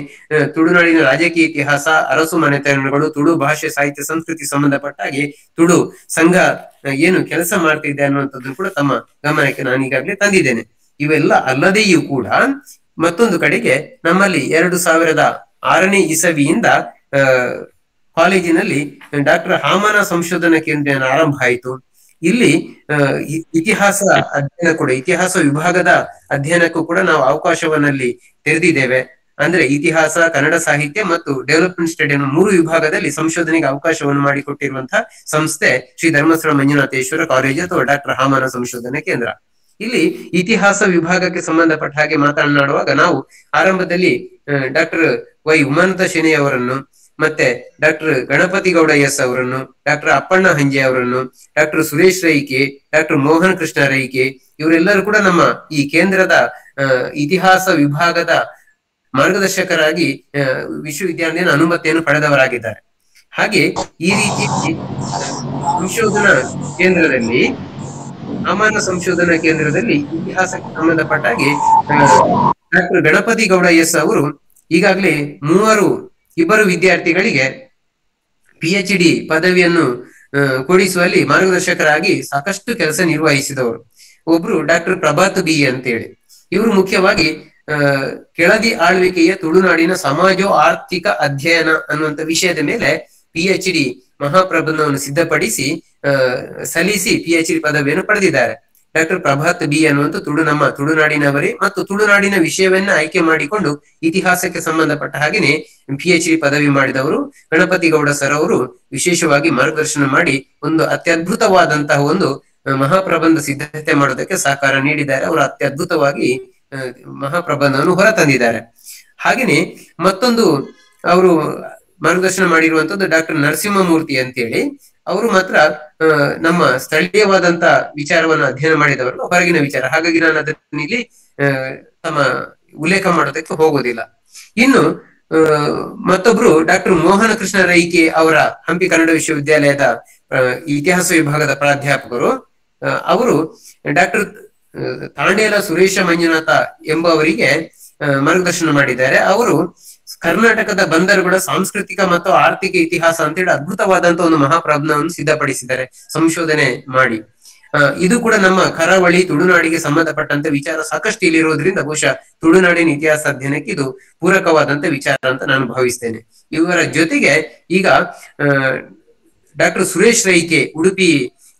ತುಳುನಾಡಿನ ರಾಜಕೀಯ ಇತಿಹಾಸ, ಅರಸು ಮನೆತನಗಳು, ತುಳು ಭಾಷೆ, ಸಾಹಿತ್ಯ, ಸಂಸ್ಕೃತಿ ಸಂಬಂಧಪಟ್ಟ ಹಾಗೆ ತುಳು ಸಂಘ ಏನು ಕೆಲಸ ಮಾಡ್ತಿದೆ ಅನ್ನುವಂಥದ್ದು ಕೂಡ ತಮ್ಮ ಗಮನಕ್ಕೆ ನಾನು ಈಗಾಗಲೇ ತಂದಿದ್ದೇನೆ. ಇವೆಲ್ಲ ಅಲ್ಲದೆಯೂ ಕೂಡ ಮತ್ತೊಂದು ಕಡೆಗೆ ನಮ್ಮಲ್ಲಿ ಎರಡು ಸಾವಿರದ ಆರನೇ ಇಸವಿಯಿಂದ ಕಾಲೇಜಿನಲ್ಲಿ ಡಾಕ್ಟರ್ ಹಾಮನ ಸಂಶೋಧನಾ ಕೇಂದ್ರ ಆರಂಭ ಆಯಿತು. ಇಲ್ಲಿ ಇತಿಹಾಸ ಅಧ್ಯಯನ ಕೂಡ, ಇತಿಹಾಸ ವಿಭಾಗದ ಅಧ್ಯಯನಕ್ಕೂ ಕೂಡ ನಾವು ಅವಕಾಶವನ್ನಲ್ಲಿ ತೆರೆದಿದ್ದೇವೆ. ಅಂದ್ರೆ ಇತಿಹಾಸ, ಕನ್ನಡ ಸಾಹಿತ್ಯ ಮತ್ತು ಡೆವಲಪ್ಮೆಂಟ್ ಸ್ಟಡಿ ಅನ್ನೋ ಮೂರು ವಿಭಾಗದಲ್ಲಿ ಸಂಶೋಧನೆಗೆ ಅವಕಾಶವನ್ನು ಮಾಡಿಕೊಟ್ಟಿರುವಂತಹ ಸಂಸ್ಥೆ ಶ್ರೀ ಧರ್ಮಸ್ಥಳ ಮಂಜುನಾಥೇಶ್ವರ ಕಾಲೇಜು ಅಥವಾ ಡಾಕ್ಟರ್ ಹಾಮನ ಸಂಶೋಧನಾ ಕೇಂದ್ರ. ಇಲ್ಲಿ ಇತಿಹಾಸ ವಿಭಾಗಕ್ಕೆ ಸಂಬಂಧಪಟ್ಟ ಹಾಗೆ ಮಾತನಾಡುವಾಗ ನಾವು ಆರಂಭದಲ್ಲಿ ಡಾಕ್ಟರ್ ವೈ ಉಮಾನತ ಶೆನೆ ಅವರನ್ನು, ಮತ್ತೆ ಡಾಕ್ಟರ್ ಗಣಪತಿ ಗೌಡ ಎಸ್ ಅವರನ್ನು, ಡಾಕ್ಟರ್ ಅಪ್ಪಣ್ಣ ಹಂಜೆ ಅವರನ್ನು, ಡಾಕ್ಟರ್ ಸುರೇಶ್ ರೈಕೆ, ಡಾಕ್ಟರ್ ಮೋಹನ್ ಕೃಷ್ಣ ರೈಕೆ, ಇವರೆಲ್ಲರೂ ಕೂಡ ನಮ್ಮ ಈ ಕೇಂದ್ರದ ಇತಿಹಾಸ ವಿಭಾಗದ ಮಾರ್ಗದರ್ಶಕರಾಗಿ ವಿಶ್ವವಿದ್ಯಾಲಯದ ಅನುಮತಿಯನ್ನು ಪಡೆದವರಾಗಿದ್ದಾರೆ. ಹಾಗೆ ಈ ರೀತಿ ಸಂಶೋಧನಾ ಕೇಂದ್ರದಲ್ಲಿ ಸಾಮಾನ್ಯ ಸಂಶೋಧನಾ ಕೇಂದ್ರದಲ್ಲಿ ಇತಿಹಾಸಕ್ಕೆ ಸಂಬಂಧಪಟ್ಟಾಗಿ ಡಾಕ್ಟರ್ ಗಣಪತಿ ಗೌಡ ಎಸ್ ಅವರು ಈಗಾಗಲೇ ಮೂವರು ಇಬ್ಬರು ವಿದ್ಯಾರ್ಥಿಗಳಿಗೆ ಪಿ ಎಚ್ ಡಿ ಪದವಿಯನ್ನು ಕೊಡಿಸುವಲ್ಲಿ ಮಾರ್ಗದರ್ಶಕರಾಗಿ ಸಾಕಷ್ಟು ಕೆಲಸ ನಿರ್ವಹಿಸಿದವರು. ಒಬ್ರು ಡಾಕ್ಟರ್ ಪ್ರಭಾತ್ ಬಿ ಅಂತೇಳಿ. ಇವರು ಮುಖ್ಯವಾಗಿ ಕೆಳದಿ ಆಳ್ವಿಕೆಯ ತುಳುನಾಡಿನ ಸಮಾಜೋ ಆರ್ಥಿಕ ಅಧ್ಯಯನ ಅನ್ನುವಂತ ವಿಷಯದ ಮೇಲೆ ಪಿ ಡಿ ಮಹಾಪ್ರಬಂಧವನ್ನು ಸಿದ್ಧಪಡಿಸಿ ಸಲ್ಲಿಸಿ ಪಿ ಎಚ್ ಡಿ ಪದವಿಯನ್ನು ಪಡೆದಿದ್ದಾರೆ. ಡಾಕ್ಟರ್ ಪ್ರಭಾತ್ ಬಿ ಅನ್ನುವಂತ ತುಳು ನಮ್ಮ ತುಳುನಾಡಿನವರೇ ಮತ್ತು ತುಳುನಾಡಿನ ವಿಷಯವನ್ನ ಆಯ್ಕೆ ಮಾಡಿಕೊಂಡು ಇತಿಹಾಸಕ್ಕೆ ಸಂಬಂಧಪಟ್ಟ ಹಾಗೆನೆ ಪಿ ಎಚ್ ಡಿ ಪದವಿ ಮಾಡಿದವರು, ಗಣಪತಿ ಗೌಡ ಸರ್ ಅವರು ವಿಶೇಷವಾಗಿ ಮಾರ್ಗದರ್ಶನ ಮಾಡಿ ಒಂದು ಅತ್ಯದ್ಭುತವಾದಂತಹ ಒಂದು ಮಹಾಪ್ರಬಂಧ ಸಿದ್ಧತೆ ಮಾಡೋದಕ್ಕೆ ಸಹಕಾರ ನೀಡಿದ್ದಾರೆ. ಅವರು ಅತ್ಯದ್ಭುತವಾಗಿ ಮಹಾಪ್ರಬಂಧವನ್ನು ಹೊರತಂದಿದ್ದಾರೆ. ಹಾಗೆಯೇ ಮತ್ತೊಂದು, ಅವರು ಮಾರ್ಗದರ್ಶನ ಮಾಡಿರುವಂತದ್ದು ಡಾಕ್ಟರ್ ನರಸಿಂಹಮೂರ್ತಿ ಅಂತೇಳಿ. ಅವರು ಮಾತ್ರ ನಮ್ಮ ಸ್ಥಳೀಯವಾದಂತ ವಿಚಾರವನ್ನ ಅಧ್ಯಯನ ಮಾಡಿದವರು ಹೊರಗಿನ ವಿಚಾರ. ಹಾಗಾಗಿ ನಾನು ಅದನ್ನ ತಮ್ಮ ಉಲ್ಲೇಖ ಮಾಡೋದಕ್ಕೆ ಹೋಗೋದಿಲ್ಲ. ಇನ್ನು ಮತ್ತೊಬ್ರು ಡಾಕ್ಟರ್ ಮೋಹನ ಕೃಷ್ಣ ರೈಕೆ ಅವರ ಹಂಪಿ ಕನ್ನಡ ವಿಶ್ವವಿದ್ಯಾಲಯದ ಇತಿಹಾಸ ವಿಭಾಗದ ಪ್ರಾಧ್ಯಾಪಕರು ಅವರು ಡಾಕ್ಟರ್ ತಾಂಡೇಲ ಸುರೇಶ ಮಂಜುನಾಥ ಎಂಬುವರಿಗೆ ಮಾರ್ಗದರ್ಶನ ಮಾಡಿದ್ದಾರೆ. ಅವರು ಕರ್ನಾಟಕದ ಬಂದರುಗಳ ಸಾಂಸ್ಕೃತಿಕ ಮತ್ತು ಆರ್ಥಿಕ ಇತಿಹಾಸ ಅಂತ ಹೇಳಿ ಅದ್ಭುತವಾದಂತ ಒಂದು ಮಹಾಪ್ರಬಂಧವನ್ನು ಸಿದ್ಧಪಡಿಸಿದ್ದಾರೆ. ಸಂಶೋಧನೆ ಮಾಡಿ. ಇದು ಕೂಡ ನಮ್ಮ ಕರಾವಳಿ ತುಳುನಾಡಿಗೆ ಸಂಬಂಧಪಟ್ಟಂತ ವಿಚಾರ ಸಾಕಷ್ಟು ಇಲ್ಲಿರೋದ್ರಿಂದ ಬಹುಶಃ ತುಳುನಾಡಿನ ಇತಿಹಾಸ ಅಧ್ಯಯನಕ್ಕೆ ಇದು ಪೂರಕವಾದಂತ ವಿಚಾರ ಅಂತ ನಾನು ಭಾವಿಸ್ತೇನೆ. ಇವರ ಜೊತೆಗೆ ಈಗ ಡಾಕ್ಟರ್ ಸುರೇಶ್ ರೈಕೆ, ಉಡುಪಿ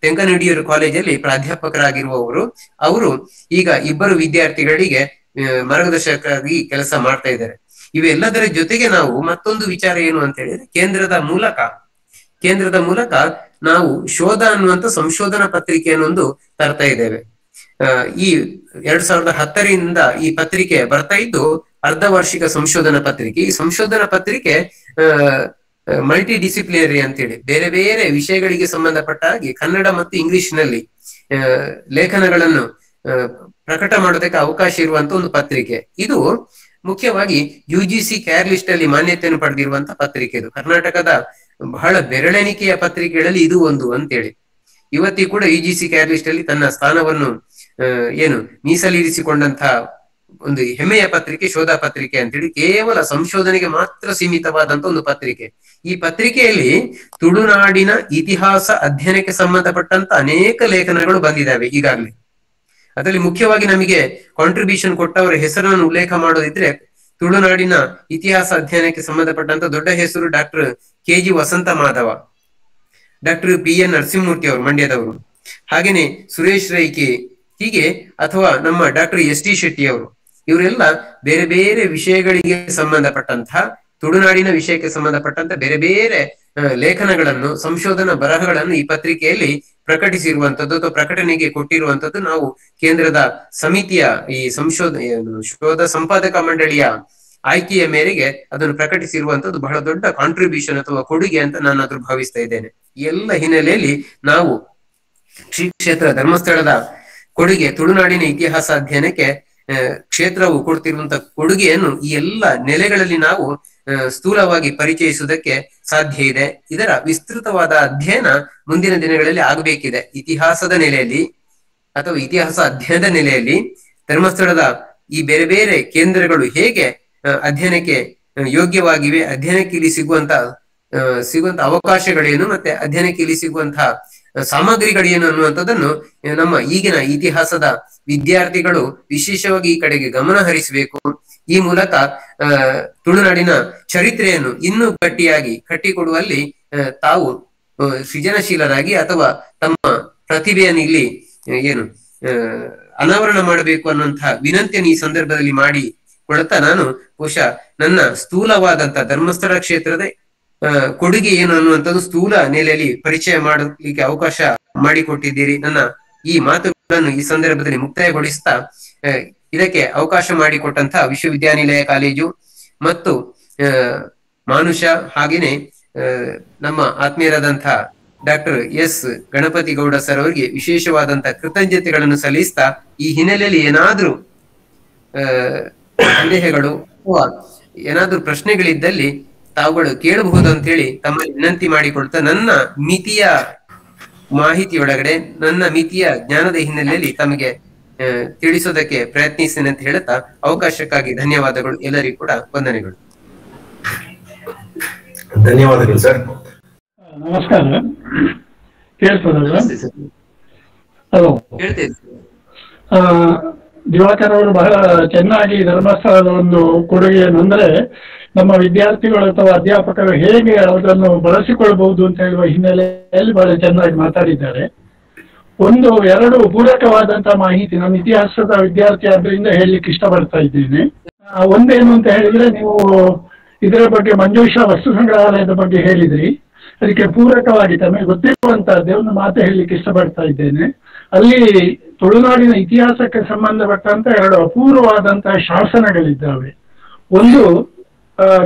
ತೆಂಕನಡಿಯೂರು ಕಾಲೇಜಲ್ಲಿ ಪ್ರಾಧ್ಯಾಪಕರಾಗಿರುವವರು, ಅವರು ಈಗ ಇಬ್ಬರು ವಿದ್ಯಾರ್ಥಿಗಳಿಗೆ ಮಾರ್ಗದರ್ಶಕರಾಗಿ ಕೆಲಸ ಮಾಡ್ತಾ ಇದ್ದಾರೆ. ಇವೆಲ್ಲದರ ಜೊತೆಗೆ ನಾವು ಮತ್ತೊಂದು ವಿಚಾರ ಏನು ಅಂತ ಹೇಳಿದ್ರೆ ಕೇಂದ್ರದ ಮೂಲಕ ಕೇಂದ್ರದ ಮೂಲಕ ನಾವು ಶೋಧ ಅನ್ನುವಂತ ಸಂಶೋಧನಾ ಪತ್ರಿಕೆಯನ್ನೊಂದು ತರ್ತಾ ಇದ್ದೇವೆ. ಈ ಎರಡ್ ಸಾವಿರದ ಹತ್ತರಿಂದ ಈ ಪತ್ರಿಕೆ ಬರ್ತಾ ಇದ್ದು ಅರ್ಧ ವಾರ್ಷಿಕ ಸಂಶೋಧನಾ ಪತ್ರಿಕೆ. ಈ ಸಂಶೋಧನಾ ಪತ್ರಿಕೆ ಮಲ್ಟಿ ಡಿಸಿಪ್ಲಿನರಿ ಅಂತೇಳಿ ಬೇರೆ ಬೇರೆ ವಿಷಯಗಳಿಗೆ ಸಂಬಂಧಪಟ್ಟ ಹಾಗೆ ಕನ್ನಡ ಮತ್ತು ಇಂಗ್ಲಿಷ್ನಲ್ಲಿ ಆ, ಲೇಖನಗಳನ್ನು ಪ್ರಕಟ ಮಾಡೋದಕ್ಕೆ ಅವಕಾಶ ಇರುವಂತ ಒಂದು ಪತ್ರಿಕೆ. ಇದು ಮುಖ್ಯವಾಗಿ ಯು ಜಿ ಸಿ ಲಿಸ್ಟ್ ಅಲ್ಲಿ ಮಾನ್ಯತೆಯನ್ನು ಪಡೆದಿರುವಂತಹ ಪತ್ರಿಕೆ ಇದು. ಕರ್ನಾಟಕದ ಬಹಳ ಬೆರಳೆಣಿಕೆಯ ಪತ್ರಿಕೆಗಳಲ್ಲಿ ಇದು ಒಂದು ಅಂತೇಳಿ. ಇವತ್ತಿ ಕೂಡ ಯು ಜಿ ಸಿ ಲಿಸ್ಟ್ ಅಲ್ಲಿ ತನ್ನ ಸ್ಥಾನವನ್ನು ಏನು ಮೀಸಲಿರಿಸಿಕೊಂಡಂತಹ ಒಂದು ಹೆಮ್ಮೆಯ ಪತ್ರಿಕೆ, ಶೋಧ ಪತ್ರಿಕೆ ಅಂತೇಳಿ ಕೇವಲ ಸಂಶೋಧನೆಗೆ ಮಾತ್ರ ಸೀಮಿತವಾದಂತ ಒಂದು ಪತ್ರಿಕೆ. ಈ ಪತ್ರಿಕೆಯಲ್ಲಿ ತುಳುನಾಡಿನ ಇತಿಹಾಸ ಅಧ್ಯಯನಕ್ಕೆ ಸಂಬಂಧಪಟ್ಟಂತ ಅನೇಕ ಲೇಖನಗಳು ಬಂದಿದ್ದಾವೆ ಈಗಾಗಲೇ. ಅದರಲ್ಲಿ ಮುಖ್ಯವಾಗಿ ನಮಗೆ ಕಾಂಟ್ರಿಬ್ಯೂಷನ್ ಕೊಟ್ಟವರ ಹೆಸರನ್ನು ಉಲ್ಲೇಖ ಮಾಡೋದಿದ್ರೆ ತುಳುನಾಡಿನ ಇತಿಹಾಸ ಅಧ್ಯಯನಕ್ಕೆ ಸಂಬಂಧಪಟ್ಟಂತ ದೊಡ್ಡ ಹೆಸರು doctor K G Vasantha Madhava, doctor P N Narasimhamurthy ಅವರು ಮಂಡ್ಯದವರು. ಹಾಗೇನೆ ಸುರೇಶ್ ರೈಕೆ ಹೀಗೆ ಅಥವಾ ನಮ್ಮ ಡಾಕ್ಟರ್ ಎಸ್ ಟಿ ಶೆಟ್ಟಿ ಅವರು, ಇವರೆಲ್ಲ ಬೇರೆ ಬೇರೆ ವಿಷಯಗಳಿಗೆ ಸಂಬಂಧಪಟ್ಟಂತಹ ತುಳುನಾಡಿನ ವಿಷಯಕ್ಕೆ ಸಂಬಂಧಪಟ್ಟಂತ ಬೇರೆ ಬೇರೆ ಲೇಖನಗಳನ್ನು, ಸಂಶೋಧನಾ ಬರಹಗಳನ್ನು ಈ ಪತ್ರಿಕೆಯಲ್ಲಿ ಪ್ರಕಟಿಸಿರುವಂತದ್ದು ಅಥವಾ ಪ್ರಕಟಣೆಗೆ ಕೊಟ್ಟಿರುವಂತದ್ದು ನಾವು ಕೇಂದ್ರದ ಸಮಿತಿಯ ಈ ಸಂಶೋಧ ಶೋಧ ಸಂಪಾದಕ ಮಂಡಳಿಯ ಆಯ್ಕೆಯ ಮೇರೆಗೆ ಅದನ್ನು ಪ್ರಕಟಿಸಿರುವಂತದ್ದು ಬಹಳ ದೊಡ್ಡ ಕಾಂಟ್ರಿಬ್ಯೂಷನ್ ಅಥವಾ ಕೊಡುಗೆ ಅಂತ ನಾನು ಅದ್ರ ಭಾವಿಸ್ತಾ ಇದ್ದೇನೆ. ಎಲ್ಲ ಹಿನ್ನೆಲೆಯಲ್ಲಿ ನಾವು ಶ್ರೀ ಕ್ಷೇತ್ರ ಧರ್ಮಸ್ಥಳದ ಕೊಡುಗೆ, ತುಳುನಾಡಿನ ಇತಿಹಾಸ ಅಧ್ಯಯನಕ್ಕೆ ಕ್ಷೇತ್ರವು ಕೊಡ್ತಿರುವಂತ ಕೊಡುಗೆಯನ್ನು ಈ ಎಲ್ಲ ನೆಲೆಗಳಲ್ಲಿ ನಾವು ಸ್ಥೂಲವಾಗಿ ಪರಿಚಯಿಸುವುದಕ್ಕೆ ಸಾಧ್ಯ ಇದೆ. ಇದರ ವಿಸ್ತೃತವಾದ ಅಧ್ಯಯನ ಮುಂದಿನ ದಿನಗಳಲ್ಲಿ ಆಗಬೇಕಿದೆ. ಇತಿಹಾಸದ ನೆಲೆಯಲ್ಲಿ ಅಥವಾ ಇತಿಹಾಸ ಅಧ್ಯಯನದ ನೆಲೆಯಲ್ಲಿ ಧರ್ಮಸ್ಥಳದ ಈ ಬೇರೆ ಬೇರೆ ಕೇಂದ್ರಗಳು ಹೇಗೆ ಅಧ್ಯಯನಕ್ಕೆ ಯೋಗ್ಯವಾಗಿವೆ ಅಧ್ಯಯನಕ್ಕೆ ಇಲ್ಲಿ ಸಿಗುವಂತ ಆ, ಸಿಗುವಂತ ಅವಕಾಶಗಳೇನು ಮತ್ತೆ ಅಧ್ಯಯನಕ್ಕೆ ಇಲ್ಲಿ ಸಿಗುವಂತಹ ಸಾಮಗ್ರಿಗಳೇನು ಅನ್ನುವಂಥದ್ದನ್ನು ನಮ್ಮ ಈಗಿನ ಇತಿಹಾಸದ ವಿದ್ಯಾರ್ಥಿಗಳು ವಿಶೇಷವಾಗಿ ಈ ಕಡೆಗೆ ಗಮನ ಹರಿಸಬೇಕು. ಈ ಮೂಲಕ ತುಳುನಾಡಿನ ಚರಿತ್ರೆಯನ್ನು ಇನ್ನೂ ಗಟ್ಟಿಯಾಗಿ ಕಟ್ಟಿಕೊಡುವಲ್ಲಿ ತಾವು ಸೃಜನಶೀಲರಾಗಿ ಅಥವಾ ತಮ್ಮ ಪ್ರತಿಭೆಯನ್ನು ಇಲ್ಲಿ ಏನು ಅನಾವರಣ ಮಾಡಬೇಕು ಅನ್ನುವಂತಹ ವಿನಂತಿಯನ್ನು ಈ ಸಂದರ್ಭದಲ್ಲಿ ಮಾಡಿ ಕೊಡುತ್ತಾ ನಾನು ಬಹುಶಃ ನನ್ನ ಸ್ಥೂಲವಾದಂತಹ ಧರ್ಮಸ್ಥಳ ಕ್ಷೇತ್ರದ ಕೊಡುಗೆ ಏನು ಅನ್ನುವಂಥದ್ದು ಸ್ಥೂಲ ನೆಲೆಯಲ್ಲಿ ಪರಿಚಯ ಮಾಡಲಿಕ್ಕೆ ಅವಕಾಶ ಮಾಡಿಕೊಟ್ಟಿದ್ದೀರಿ. ನನ್ನ ಈ ಮಾತುಗಳನ್ನು ಈ ಸಂದರ್ಭದಲ್ಲಿ ಮುಕ್ತಾಯಗೊಳಿಸ್ತಾ ಇದಕ್ಕೆ ಅವಕಾಶ ಮಾಡಿಕೊಟ್ಟಂತಹ ವಿಶ್ವವಿದ್ಯಾನಿಲಯ ಕಾಲೇಜು ಮತ್ತು ಮಾನುಷ ಹಾಗೇನೆ ನಮ್ಮ ಆತ್ಮೀಯರಾದಂತಹ doctor S. Ganapathi Gowda sir ಅವರಿಗೆ ವಿಶೇಷವಾದಂತಹ ಕೃತಜ್ಞತೆಗಳನ್ನು ಸಲ್ಲಿಸ್ತಾ, ಈ ಹಿನ್ನೆಲೆಯಲ್ಲಿ ಏನಾದ್ರೂ ಸಂದೇಹಗಳು ಅಥವಾ ಏನಾದ್ರೂ ಪ್ರಶ್ನೆಗಳಿದ್ದಲ್ಲಿ ತಾವುಗಳು ಕೇಳಬಹುದು ಅಂತ ಹೇಳಿ ತಮ್ಮ ವಿನಂತಿ ಮಾಡಿಕೊಳ್ತಾ ನನ್ನ ಮಿತಿಯ ಮಾಹಿತಿಯೊಳಗಡೆ ನನ್ನ ಮಿತಿಯ ಜ್ಞಾನದ ಹಿನ್ನೆಲೆಯಲ್ಲಿ ತಮಗೆ ತಿಳಿಸೋದಕ್ಕೆ ಪ್ರಯತ್ನಿಸ್ತೇನೆ ಅಂತ ಹೇಳುತ್ತಾ ಅವಕಾಶಕ್ಕಾಗಿ ಧನ್ಯವಾದಗಳು. ಎಲ್ಲರಿಗೂ ಕೂಡ ವಂದನೆಗಳು. ಧನ್ಯವಾದಗಳು ಸರ್. ನಮಸ್ಕಾರ ಕೇಳ್ತದಲ್ಲ ಸರ್? ಹಲೋ. ಹೇಳ್ತೇನೆ ಆ, ದಿವಾಕರ್ ಅವರು ಬಹಳ ಚೆನ್ನಾಗಿ ಧರ್ಮಸ್ಥಳದ ಒಂದು ಕೊಡುಗೆ ಏನಂದ್ರೆ ನಮ್ಮ ವಿದ್ಯಾರ್ಥಿಗಳು ಅಥವಾ ಅಧ್ಯಾಪಕರು ಹೇಗೆ ಅದನ್ನು ಬಳಸಿಕೊಳ್ಬಹುದು ಅಂತ ಹೇಳುವ ಹಿನ್ನೆಲೆಯಲ್ಲಿ ಬಹಳ ಚೆನ್ನಾಗಿ ಮಾತಾಡಿದ್ದಾರೆ. ಒಂದು ಎರಡು ಪೂರಕವಾದಂತಹ ಮಾಹಿತಿ ನಾನು ಇತಿಹಾಸದ ವಿದ್ಯಾರ್ಥಿ ಆದ್ರಿಂದ ಹೇಳಲಿಕ್ಕೆ ಇಷ್ಟಪಡ್ತಾ ಇದ್ದೇನೆ. ಒಂದೇನು ಅಂತ ಹೇಳಿದ್ರೆ ನೀವು ಇದರ ಬಗ್ಗೆ ಮಂಜುಷಾ ವಸ್ತು ಸಂಗ್ರಹಾಲಯದ ಬಗ್ಗೆ ಹೇಳಿದ್ರಿ. ಅದಕ್ಕೆ ಪೂರಕವಾಗಿ ತಮಗೆ ಗೊತ್ತಿರುವಂತಹದ್ದೇ ಒಂದು ಮಾತು ಹೇಳಲಿಕ್ಕೆ ಇಷ್ಟಪಡ್ತಾ ಇದ್ದೇನೆ. ಅಲ್ಲಿ ತುಳುನಾಡಿನ ಇತಿಹಾಸಕ್ಕೆ ಸಂಬಂಧಪಟ್ಟಂತ ಎರಡು ಅಪೂರ್ವವಾದಂತಹ ಶಾಸನಗಳಿದ್ದಾವೆ. ಒಂದು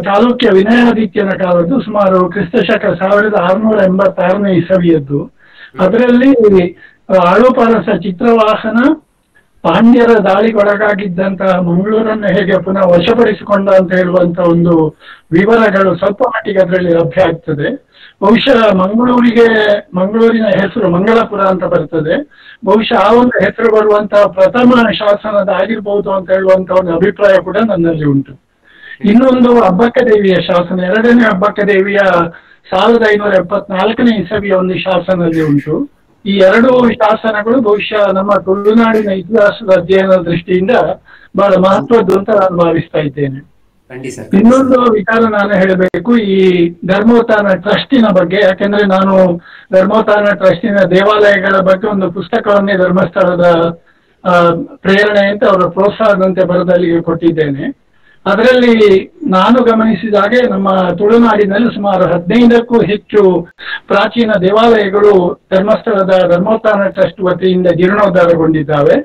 ಚಾಲುಕ್ಯ ವಿನಯಾದಿತ್ಯನ ಕಾಲದ್ದು, ಸುಮಾರು ಕ್ರಿಸ್ತ ಶಕ ಸಾವಿರದ ಆರುನೂರ ಎಂಬತ್ತಾರನೇ ಇಸವಿಯದ್ದು. ಅದರಲ್ಲಿ ಆಳುಪಾರಸ ಚಿತ್ರವಾಹನ, ಪಾಂಡ್ಯರ ದಾಳಿಗೊಳಗಾಗಿದ್ದಂತಹ ಮಂಗಳೂರನ್ನು ಹೇಗೆ ಪುನಃ ವಶಪಡಿಸಿಕೊಂಡ ಅಂತ ಹೇಳುವಂತ ಒಂದು ವಿವರಗಳು ಸ್ವಲ್ಪ ಮಟ್ಟಿಗೆ ಅದರಲ್ಲಿ ಲಭ್ಯ ಆಗ್ತದೆ. ಬಹುಶಃ ಮಂಗಳೂರಿಗೆ, ಮಂಗಳೂರಿನ ಹೆಸರು ಮಂಗಳಪುರ ಅಂತ ಬರ್ತದೆ. ಬಹುಶಃ ಆ ಒಂದು ಹೆಸರು ಬರುವಂತಹ ಪ್ರಥಮ ಶಾಸನದ ಆಗಿರ್ಬಹುದು ಅಂತ ಹೇಳುವಂತ ಒಂದು ಅಭಿಪ್ರಾಯ ಕೂಡ ನನ್ನಲ್ಲಿ ಉಂಟು. ಇನ್ನೊಂದು ಅಬ್ಬಕ್ಕ ದೇವಿಯ ಶಾಸನ, ಎರಡನೇ ಅಬ್ಬಕ್ಕ ದೇವಿಯ ಸಾವಿರದ ಐನೂರ ಎಪ್ಪತ್ನಾಲ್ಕನೇ ಇಸವಿಯ ಒಂದು ಶಾಸನದಲ್ಲಿ ಉಂಟು. ಈ ಎರಡು ಶಾಸನಗಳು ಬಹುಶಃ ನಮ್ಮ ತುಳುನಾಡಿನ ಇತಿಹಾಸದ ಅಧ್ಯಯನದ ದೃಷ್ಟಿಯಿಂದ ಬಹಳ ಮಹತ್ವದ್ದು ಅಂತ ನಾನು ಭಾವಿಸ್ತಾ ಇದ್ದೇನೆ. ಇನ್ನೊಂದು ವಿಚಾರ ನಾನು ಹೇಳಬೇಕು, ಈ ಧರ್ಮೋತ್ಥಾನ ಟ್ರಸ್ಟಿನ ಬಗ್ಗೆ, ಯಾಕೆಂದ್ರೆ ನಾನು ಧರ್ಮೋತ್ಥಾನ ಟ್ರಸ್ಟಿನ ದೇವಾಲಯಗಳ ಬಗ್ಗೆ ಒಂದು ಪುಸ್ತಕವನ್ನೇ ಧರ್ಮಸ್ಥಳದ ಪ್ರೇರಣೆ ಅಂತ ಅವರ ಪ್ರೋತ್ಸಾಹದಂತೆ ಬರದಲ್ಲಿಗೆ ಕೊಟ್ಟಿದ್ದೇನೆ. ಅದರಲ್ಲಿ ನಾನು ಗಮನಿಸಿದ ಹಾಗೆ ನಮ್ಮ ತುಳುನಾಡಿನಲ್ಲಿ ಸುಮಾರು ಹದಿನೈದಕ್ಕೂ ಹೆಚ್ಚು ಪ್ರಾಚೀನ ದೇವಾಲಯಗಳು ಧರ್ಮಸ್ಥಳದ ಧರ್ಮೋತ್ಥಾನ ಟ್ರಸ್ಟ್ ವತಿಯಿಂದ ಜೀರ್ಣೋದ್ಧಾರಗೊಂಡಿದ್ದಾವೆ.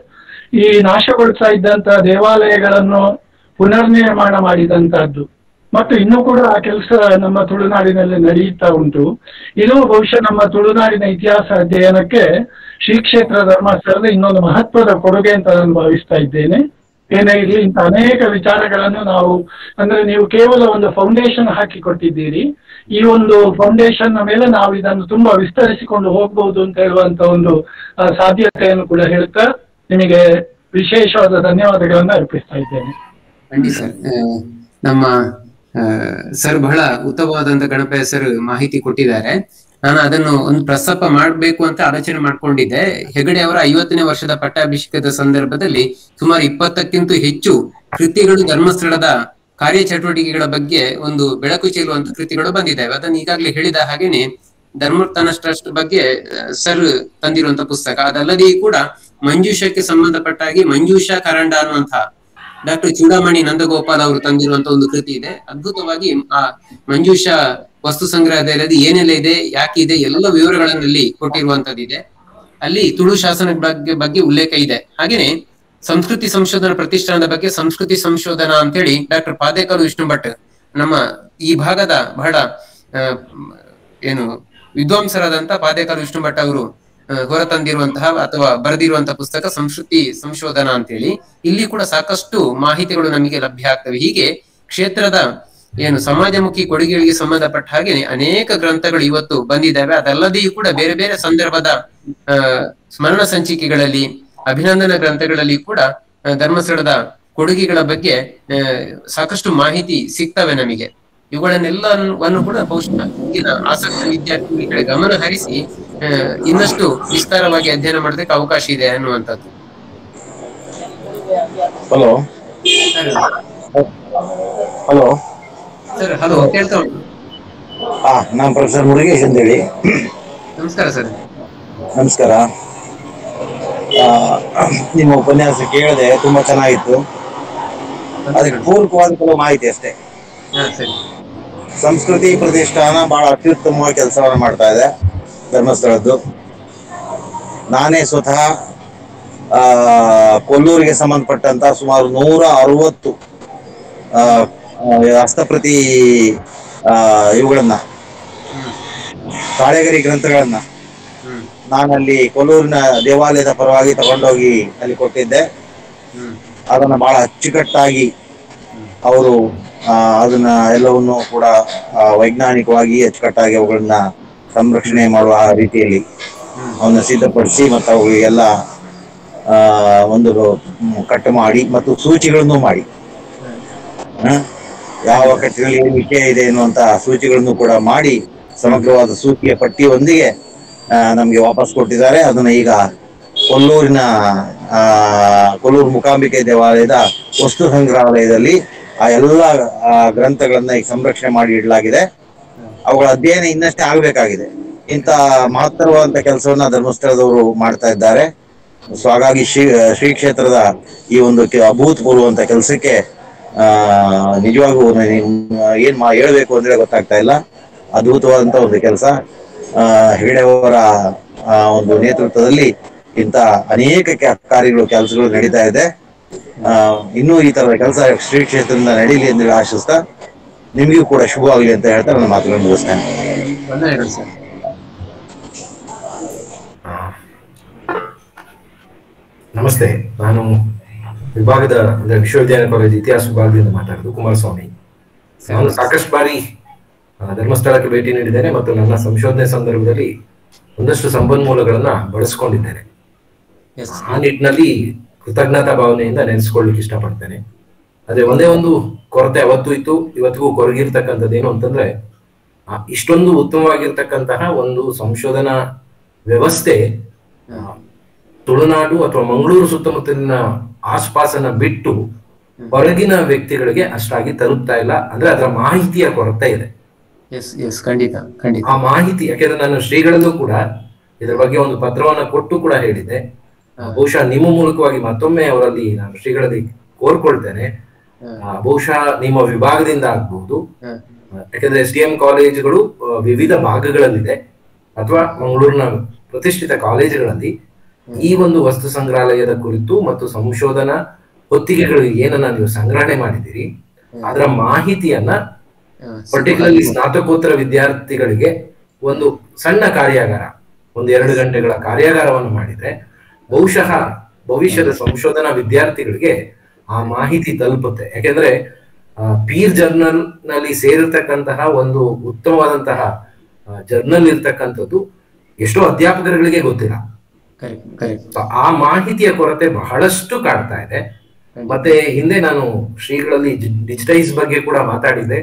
ಈ ನಾಶಗೊಳಿಸ್ತಾ ಇದ್ದಂತಹ ದೇವಾಲಯಗಳನ್ನು ಪುನರ್ನಿರ್ಮಾಣ ಮಾಡಿದಂತಹದ್ದು. ಮತ್ತು ಇನ್ನೂ ಕೂಡ ಆ ಕೆಲಸ ನಮ್ಮ ತುಳುನಾಡಿನಲ್ಲಿ ನಡೆಯುತ್ತಾ ಉಂಟು. ಇದು ಬಹುಶಃ ನಮ್ಮ ತುಳುನಾಡಿನ ಇತಿಹಾಸ ಅಧ್ಯಯನಕ್ಕೆ ಶ್ರೀ ಕ್ಷೇತ್ರ ಧರ್ಮಸ್ಥಳದ ಇನ್ನೊಂದು ಮಹತ್ವದ ಕೊಡುಗೆ ಅಂತ ನಾನು ಭಾವಿಸ್ತಾ ಇದ್ದೇನೆ. ಏನೇ ಇರಲಿ, ಇಂಥ ಅನೇಕ ವಿಚಾರಗಳನ್ನು ನಾವು, ಅಂದ್ರೆ ನೀವು ಕೇವಲ ಒಂದು ಫೌಂಡೇಶನ್ ಹಾಕಿ ಕೊಟ್ಟಿದ್ದೀರಿ ಈ ಒಂದು ಫೌಂಡೇಶನ್ ಮೇಲೆ ನಾವು ಇದನ್ನು ತುಂಬಾ ವಿಸ್ತರಿಸಿಕೊಂಡು ಹೋಗಬಹುದು ಅಂತ ಹೇಳುವಂತ ಒಂದು ಸಾಧ್ಯತೆಯನ್ನು ಕೂಡ ಹೇಳ್ತಾ ನಿಮಗೆ ವಿಶೇಷವಾದ ಧನ್ಯವಾದಗಳನ್ನು ಅರ್ಪಿಸ್ತಾ ಇದ್ದೇನೆ. ಖಂಡಿತ. ಸರ್ ನಮ್ಮ ಸರ್ ಬಹಳ ಉತ್ತಮವಾದಂತ ಗಣಪತಿ ಸರ್ ಮಾಹಿತಿ ಕೊಟ್ಟಿದ್ದಾರೆ. ನಾನು ಅದನ್ನು ಒಂದು ಪ್ರಸ್ತಾಪ ಮಾಡಬೇಕು ಅಂತ ಆಲೋಚನೆ ಮಾಡ್ಕೊಂಡಿದ್ದೆ. ಹೆಗಡೆ ಅವರ ಐವತ್ತನೇ ವರ್ಷದ ಪಟ್ಟಾಭಿಷೇಕದ ಸಂದರ್ಭದಲ್ಲಿ ಸುಮಾರು ಇಪ್ಪತ್ತಕ್ಕಿಂತ ಹೆಚ್ಚು ಕೃತಿಗಳು ಧರ್ಮಸ್ಥಳದ ಕಾರ್ಯ ಚಟುವಟಿಕೆಗಳ ಬಗ್ಗೆ ಒಂದು ಬೆಳಕು ಚೆಲ್ಲುವಂತ ಕೃತಿಗಳು ಬಂದಿದ್ದಾವೆ. ಅದನ್ನು ಈಗಾಗಲೇ ಹೇಳಿದ ಹಾಗೇನೆ ಧರ್ಮೋತ್ಥಾನ ಟ್ರಸ್ಟ್ ಬಗ್ಗೆ ಸರ್ ತಂದಿರುವಂತ ಪುಸ್ತಕ. ಅದಲ್ಲದೆ ಕೂಡ ಮಂಜೂಷಕ್ಕೆ ಸಂಬಂಧಪಟ್ಟ ಹಾಗೆ ಮಂಜೂಷಾ ಕರಂಡ ಅನ್ನುವಂತಹ ಡಾಕ್ಟರ್ ಚೂಡಾಮಣಿ ನಂದಗೋಪಾಲ್ ಅವರು ತಂದಿರುವಂತ ಒಂದು ಕೃತಿ ಇದೆ. ಅದ್ಭುತವಾಗಿ ಆ ಮಂಜೂಷ ವಸ್ತು ಸಂಗ್ರಹದಲ್ಲಿ ಏನೆಲ್ಲ ಇದೆ, ಯಾಕೆ ಇದೆ, ಎಲ್ಲ ವಿವರಗಳನ್ನಲ್ಲಿ ಕೊಟ್ಟಿರುವಂತದ್ದಿದೆ ಅಲ್ಲಿ ತುಳು ಶಾಸನದ ಬಗ್ಗೆ ಬಗ್ಗೆ ಉಲ್ಲೇಖ ಇದೆ. ಹಾಗೇನೆ ಸಂಸ್ಕೃತಿ ಸಂಶೋಧನಾ ಪ್ರತಿಷ್ಠಾನದ ಬಗ್ಗೆ ಸಂಸ್ಕೃತಿ ಸಂಶೋಧನಾ ಅಂತೇಳಿ ಡಾಕ್ಟರ್ ಪಾದೇಕರ್ ವಿಷ್ಣು ಭಟ್ ನಮ್ಮ ಈ ಭಾಗದ ಬಹಳ ಏನು ವಿದ್ವಾಂಸರಾದಂತ ಪಾದೇಕರ್ ವಿಷ್ಣು ಭಟ್ ಅವರು ಹೊರತಂದಿರುವಂತಹ ಅಥವಾ ಬರೆದಿರುವಂತಹ ಪುಸ್ತಕ ಸಂಸ್ಕೃತಿ ಸಂಶೋಧನಾ ಅಂತೇಳಿ. ಇಲ್ಲಿ ಕೂಡ ಸಾಕಷ್ಟು ಮಾಹಿತಿಗಳು ನಮಗೆ ಲಭ್ಯ ಆಗ್ತವೆ. ಹೀಗೆ ಕ್ಷೇತ್ರದ ಏನು ಸಮಾಜಮುಖಿ ಕೊಡುಗೆಗಳಿಗೆ ಸಂಬಂಧಪಟ್ಟ ಹಾಗೆ ಅನೇಕ ಗ್ರಂಥಗಳು ಇವತ್ತು ಬಂದಿದ್ದಾವೆ. ಅದಲ್ಲದೆಯೂ ಕೂಡ ಬೇರೆ ಬೇರೆ ಸಂದರ್ಭದ ಸ್ಮರಣ ಸಂಚಿಕೆಗಳಲ್ಲಿ, ಅಭಿನಂದನ ಗ್ರಂಥಗಳಲ್ಲಿ ಕೂಡ ಧರ್ಮಸ್ಥಳದ ಕೊಡುಗೆಗಳ ಬಗ್ಗೆ ಸಾಕಷ್ಟು ಮಾಹಿತಿ ಸಿಗ್ತವೆ ನಮಗೆ. ಇವುಗಳನ್ನೆಲ್ಲವನ್ನು ಕೂಡ ಬಹುಶಃ ಆಸಕ್ತ ವಿದ್ಯಾರ್ಥಿಗಳ ಗಮನ ಹರಿಸಿ ಇನ್ನಷ್ಟು ವಿಸ್ತಾರವಾಗಿ ಅಧ್ಯಯನ ಮಾಡೋದಕ್ಕೆ ಅವಕಾಶ ಇದೆ ಅನ್ನುವಂಥದ್ದು. ಹಲೋ. ಹಲೋ. ಸರ್ ಹಲೋ ಕೇಳ್ತಾ ಉಂಟು. ಹಾ ನಾನು ಪ್ರೊಫೆಸರ್ ಮುರುಗೇಶ್ ಅಂತೇಳಿ. ನಮಸ್ಕಾರ ಸರ್. ನಮಸ್ಕಾರ. ಆ, ನಿಮ್ಮ ಉಪನ್ಯಾಸ ಕೇಳಿದೆ ತುಂಬಾ ಚೆನ್ನಾಗಿತ್ತು. ಅದಕ್ಕೆ ಪೂರಕವಾದ ಕೆಲವು ಮಾಹಿತಿ ಅಷ್ಟೇ. ಹಾ ಸರಿ. ಸಂಸ್ಕೃತಿ ಪ್ರತಿಷ್ಠಾನ ಬಹಳ ಅತ್ಯುತ್ತಮವಾಗಿ ಕೆಲಸವನ್ನು ಮಾಡ್ತಾ ಇದೆ. ಧರ್ಮಸ್ಥಳದ್ದು. ನಾನೇ ಸ್ವತಃ ಕೊಲ್ಲೂರಿಗೆ ಸಂಬಂಧಪಟ್ಟಂತ ಸುಮಾರು ನೂರ ಅರವತ್ತು ಹಸ್ತಪ್ರತಿ ಇವುಗಳನ್ನ ತಾಳೆಗರಿ ಗ್ರಂಥಗಳನ್ನ ನಾನಲ್ಲಿ ಕೊಲ್ಲೂರಿನ ದೇವಾಲಯದ ಪರವಾಗಿ ತಗೊಂಡೋಗಿ ಅಲ್ಲಿ ಕೊಟ್ಟಿದ್ದೆ. ಅದನ್ನ ಬಹಳ ಅಚ್ಚುಕಟ್ಟಾಗಿ ಅವರು ಅದನ್ನ ಎಲ್ಲವನ್ನೂ ಕೂಡ ವೈಜ್ಞಾನಿಕವಾಗಿ ಅಚ್ಚುಕಟ್ಟಾಗಿ ಅವುಗಳನ್ನ ಸಂರಕ್ಷಣೆ ಮಾಡುವ ರೀತಿಯಲ್ಲಿ ಅವನ್ನ ಸಿದ್ಧಪಡಿಸಿ ಮತ್ತು ಅವುಗಳಿಗೆಲ್ಲ ಒಂದು ಕಟ್ ಕಟ್ಟು ಮಾಡಿ ಮತ್ತು ಸೂಚಿಗಳನ್ನು ಮಾಡಿ? ಯಾವ ಕಟ್ಟಿನಲ್ಲಿ ಏನು ವಿಷಯ ಇದೆ ಎನ್ನುವಂತಹ ಸೂಚಿಗಳನ್ನು ಕೂಡ ಮಾಡಿ ಸಮಗ್ರವಾದ ಸೂಚಿಯ ಪಟ್ಟಿಯೊಂದಿಗೆ ನಮಗೆ ವಾಪಸ್ ಕೊಟ್ಟಿದ್ದಾರೆ. ಅದನ್ನ ಈಗ ಕೊಲ್ಲೂರಿನ ಕೊಲ್ಲೂರು ಮೂಕಾಂಬಿಕೆ ದೇವಾಲಯದ ವಸ್ತು ಸಂಗ್ರಹಾಲಯದಲ್ಲಿ ಆ ಎಲ್ಲ ಗ್ರಂಥಗಳನ್ನ ಈಗ ಸಂರಕ್ಷಣೆ ಮಾಡಿ ಇಡಲಾಗಿದೆ. ಅವುಗಳ ಅಧ್ಯಯನ ಇನ್ನಷ್ಟೇ ಆಗಬೇಕಾಗಿದೆ. ಇಂಥ ಮಹತ್ತರವಾದಂತ ಕೆಲಸವನ್ನ ಧರ್ಮಸ್ಥಳದವರು ಮಾಡ್ತಾ ಇದ್ದಾರೆ. ಸೊ ಹಾಗಾಗಿ ಶ್ರೀ ಶ್ರೀ ಕ್ಷೇತ್ರದ ಈ ಒಂದು ಅಭೂತಪೂರ್ವಂತ ಕೆಲಸಕ್ಕೆ, ಆ ನಿಜವಾಗೂ ಏನ್ ಹೇಳ್ಬೇಕು ಅಂದ್ರೆ ಗೊತ್ತಾಗ್ತಾ ಇಲ್ಲ. ಅದ್ಭುತವಾದಂತ ಒಂದು ಕೆಲಸ. ಹೆಗಡೆಯವರ ಒಂದು ನೇತೃತ್ವದಲ್ಲಿ ಇಂತ ಅನೇಕ ಕಾರ್ಯಗಳು, ಕೆಲಸಗಳು ನಡೀತಾ ಇದೆ. ಇನ್ನೂ ಈ ತರದ ಕೆಲಸ ಶ್ರೀ ಕ್ಷೇತ್ರದಿಂದ ನಡೀಲಿ ಎಂದು ಆಶಿಸ್ತಾ ನಿಮಗೂ ಕೂಡ ಶುಭವಾಗಲಿ ಅಂತ ಹೇಳ್ತಾ ನನ್ನ ಮಾತುಗಳನ್ನು ಮುಗಿಸ್ತೇನೆ. ನಮಸ್ತೆ ನಾನು ವಿಭಾಗದ ಅಂದ್ರೆ ವಿಶ್ವವಿದ್ಯಾಲಯ ಕಾಲೇಜ್ ಇತಿಹಾಸ ವಿಭಾಗದಿಂದ ಮಾತಾಡೋದು ಕುಮಾರಸ್ವಾಮಿ. ನಾನು ಸಾಕಷ್ಟು ಬಾರಿ ಧರ್ಮಸ್ಥಳಕ್ಕೆ ಭೇಟಿ ನೀಡಿದ್ದೇನೆ ಮತ್ತು ನನ್ನ ಸಂಶೋಧನೆ ಸಂದರ್ಭದಲ್ಲಿ ಒಂದಷ್ಟು ಸಂಪನ್ಮೂಲಗಳನ್ನ ಬಳಸ್ಕೊಂಡಿದ್ದೇನೆ. ಎಸ್ ಆ ನಿಟ್ಟಿನಲ್ಲಿ ಕೃತಜ್ಞತಾ ಭಾವನೆಯಿಂದ ನೆನೆಸ್ಕೊಳ್ಳಿಕ್ಕೆ ಇಷ್ಟಪಡ್ತೇನೆ. ಅದೇ ಒಂದೇ ಒಂದು ಕೊರತೆ ಅವತ್ತು ಇತ್ತು ಇವತ್ತಿಗೂ ಕೊರಗಿರ್ತಕ್ಕಂಥದ್ದು ಏನು ಅಂತಂದ್ರೆ ಆ, ಇಷ್ಟೊಂದು ಉತ್ತಮವಾಗಿರ್ತಕ್ಕಂತಹ ಒಂದು ಸಂಶೋಧನಾ ವ್ಯವಸ್ಥೆ ತುಳುನಾಡು ಅಥವಾ ಮಂಗಳೂರು ಸುತ್ತಮುತ್ತಲಿನ ಆಸ್ಪಾಸನ್ನ ಬಿಟ್ಟು ಹೊರಗಿನ ವ್ಯಕ್ತಿಗಳಿಗೆ ಅಷ್ಟಾಗಿ ತಲುಪ್ತಾ ಇಲ್ಲ. ಅಂದ್ರೆ ಅದರ ಮಾಹಿತಿಯ ಕೊರತೆ ಇದೆ. ಖಂಡಿತ ಖಂಡಿತ. ಆ ಮಾಹಿತಿ ಯಾಕೆಂದ್ರೆ ನಾನು ಶ್ರೀಗಳಲ್ಲೂ ಕೂಡ ಇದರ ಬಗ್ಗೆ ಒಂದು ಪತ್ರವನ್ನ ಕೊಟ್ಟು ಕೂಡ ಹೇಳಿದೆ ಬಹುಶಃ ನಿಮ್ಮ ಮೂಲಕವಾಗಿ ಮತ್ತೊಮ್ಮೆ ಅವರಲ್ಲಿ ನಾನು ಶ್ರೀಗಳಲ್ಲಿ ಕೋರ್ಕೊಳ್ತೇನೆ. ಬಹುಶಃ ನಿಮ್ಮ ವಿಭಾಗದಿಂದ ಆಗ್ಬಹುದು ಯಾಕಂದ್ರೆ ಎಸ್ ಡಿ ಎಂ ಕಾಲೇಜುಗಳು ವಿವಿಧ ಭಾಗಗಳಲ್ಲಿದೆ. ಅಥವಾ ಮಂಗಳೂರಿನ ಪ್ರತಿಷ್ಠಿತ ಕಾಲೇಜುಗಳಲ್ಲಿ. ಈ ಒಂದು ವಸ್ತು ಸಂಗ್ರಹಾಲಯದ ಕುರಿತು ಮತ್ತು ಸಂಶೋಧನಾ ಹೊತ್ತಿಗೆಗಳು ಏನನ್ನ ನೀವು ಸಂಗ್ರಹಣೆ ಮಾಡಿದ್ದೀರಿ ಅದರ ಮಾಹಿತಿಯನ್ನ ಪರ್ಟಿಕ್ಯುಲರ್ಲಿ ಸ್ನಾತಕೋತ್ತರ ವಿದ್ಯಾರ್ಥಿಗಳಿಗೆ ಒಂದು ಸಣ್ಣ ಕಾರ್ಯಾಗಾರ ಒಂದು ಎರಡು ಗಂಟೆಗಳ ಕಾರ್ಯಾಗಾರವನ್ನು ಮಾಡಿದ್ರೆ ಬಹುಶಃ ಭವಿಷ್ಯದ ಸಂಶೋಧನಾ ವಿದ್ಯಾರ್ಥಿಗಳಿಗೆ ಆ ಮಾಹಿತಿ ತಲುಪುತ್ತೆ. ಯಾಕೆಂದ್ರೆ ಪೀರ್ ಜರ್ನಲ್ನಲ್ಲಿ ಸೇರಿರ್ತಕ್ಕಂತಹ ಒಂದು ಉತ್ತಮವಾದಂತಹ ಜರ್ನಲ್ ಇರ್ತಕ್ಕಂಥದ್ದು ಎಷ್ಟೋ ಅಧ್ಯಾಪಕರುಗಳಿಗೆ ಗೊತ್ತಿಲ್ಲ. ಆ ಮಾಹಿತಿಯ ಕೊರತೆ ಬಹಳಷ್ಟು ಕಾಡ್ತಾ ಇದೆ. ಮತ್ತೆ ಹಿಂದೆ ನಾನು ಶ್ರೀಗಳಲ್ಲಿ ಡಿಜಿಟೈಸ್ ಬಗ್ಗೆ ಕೂಡ ಮಾತಾಡಿದೆ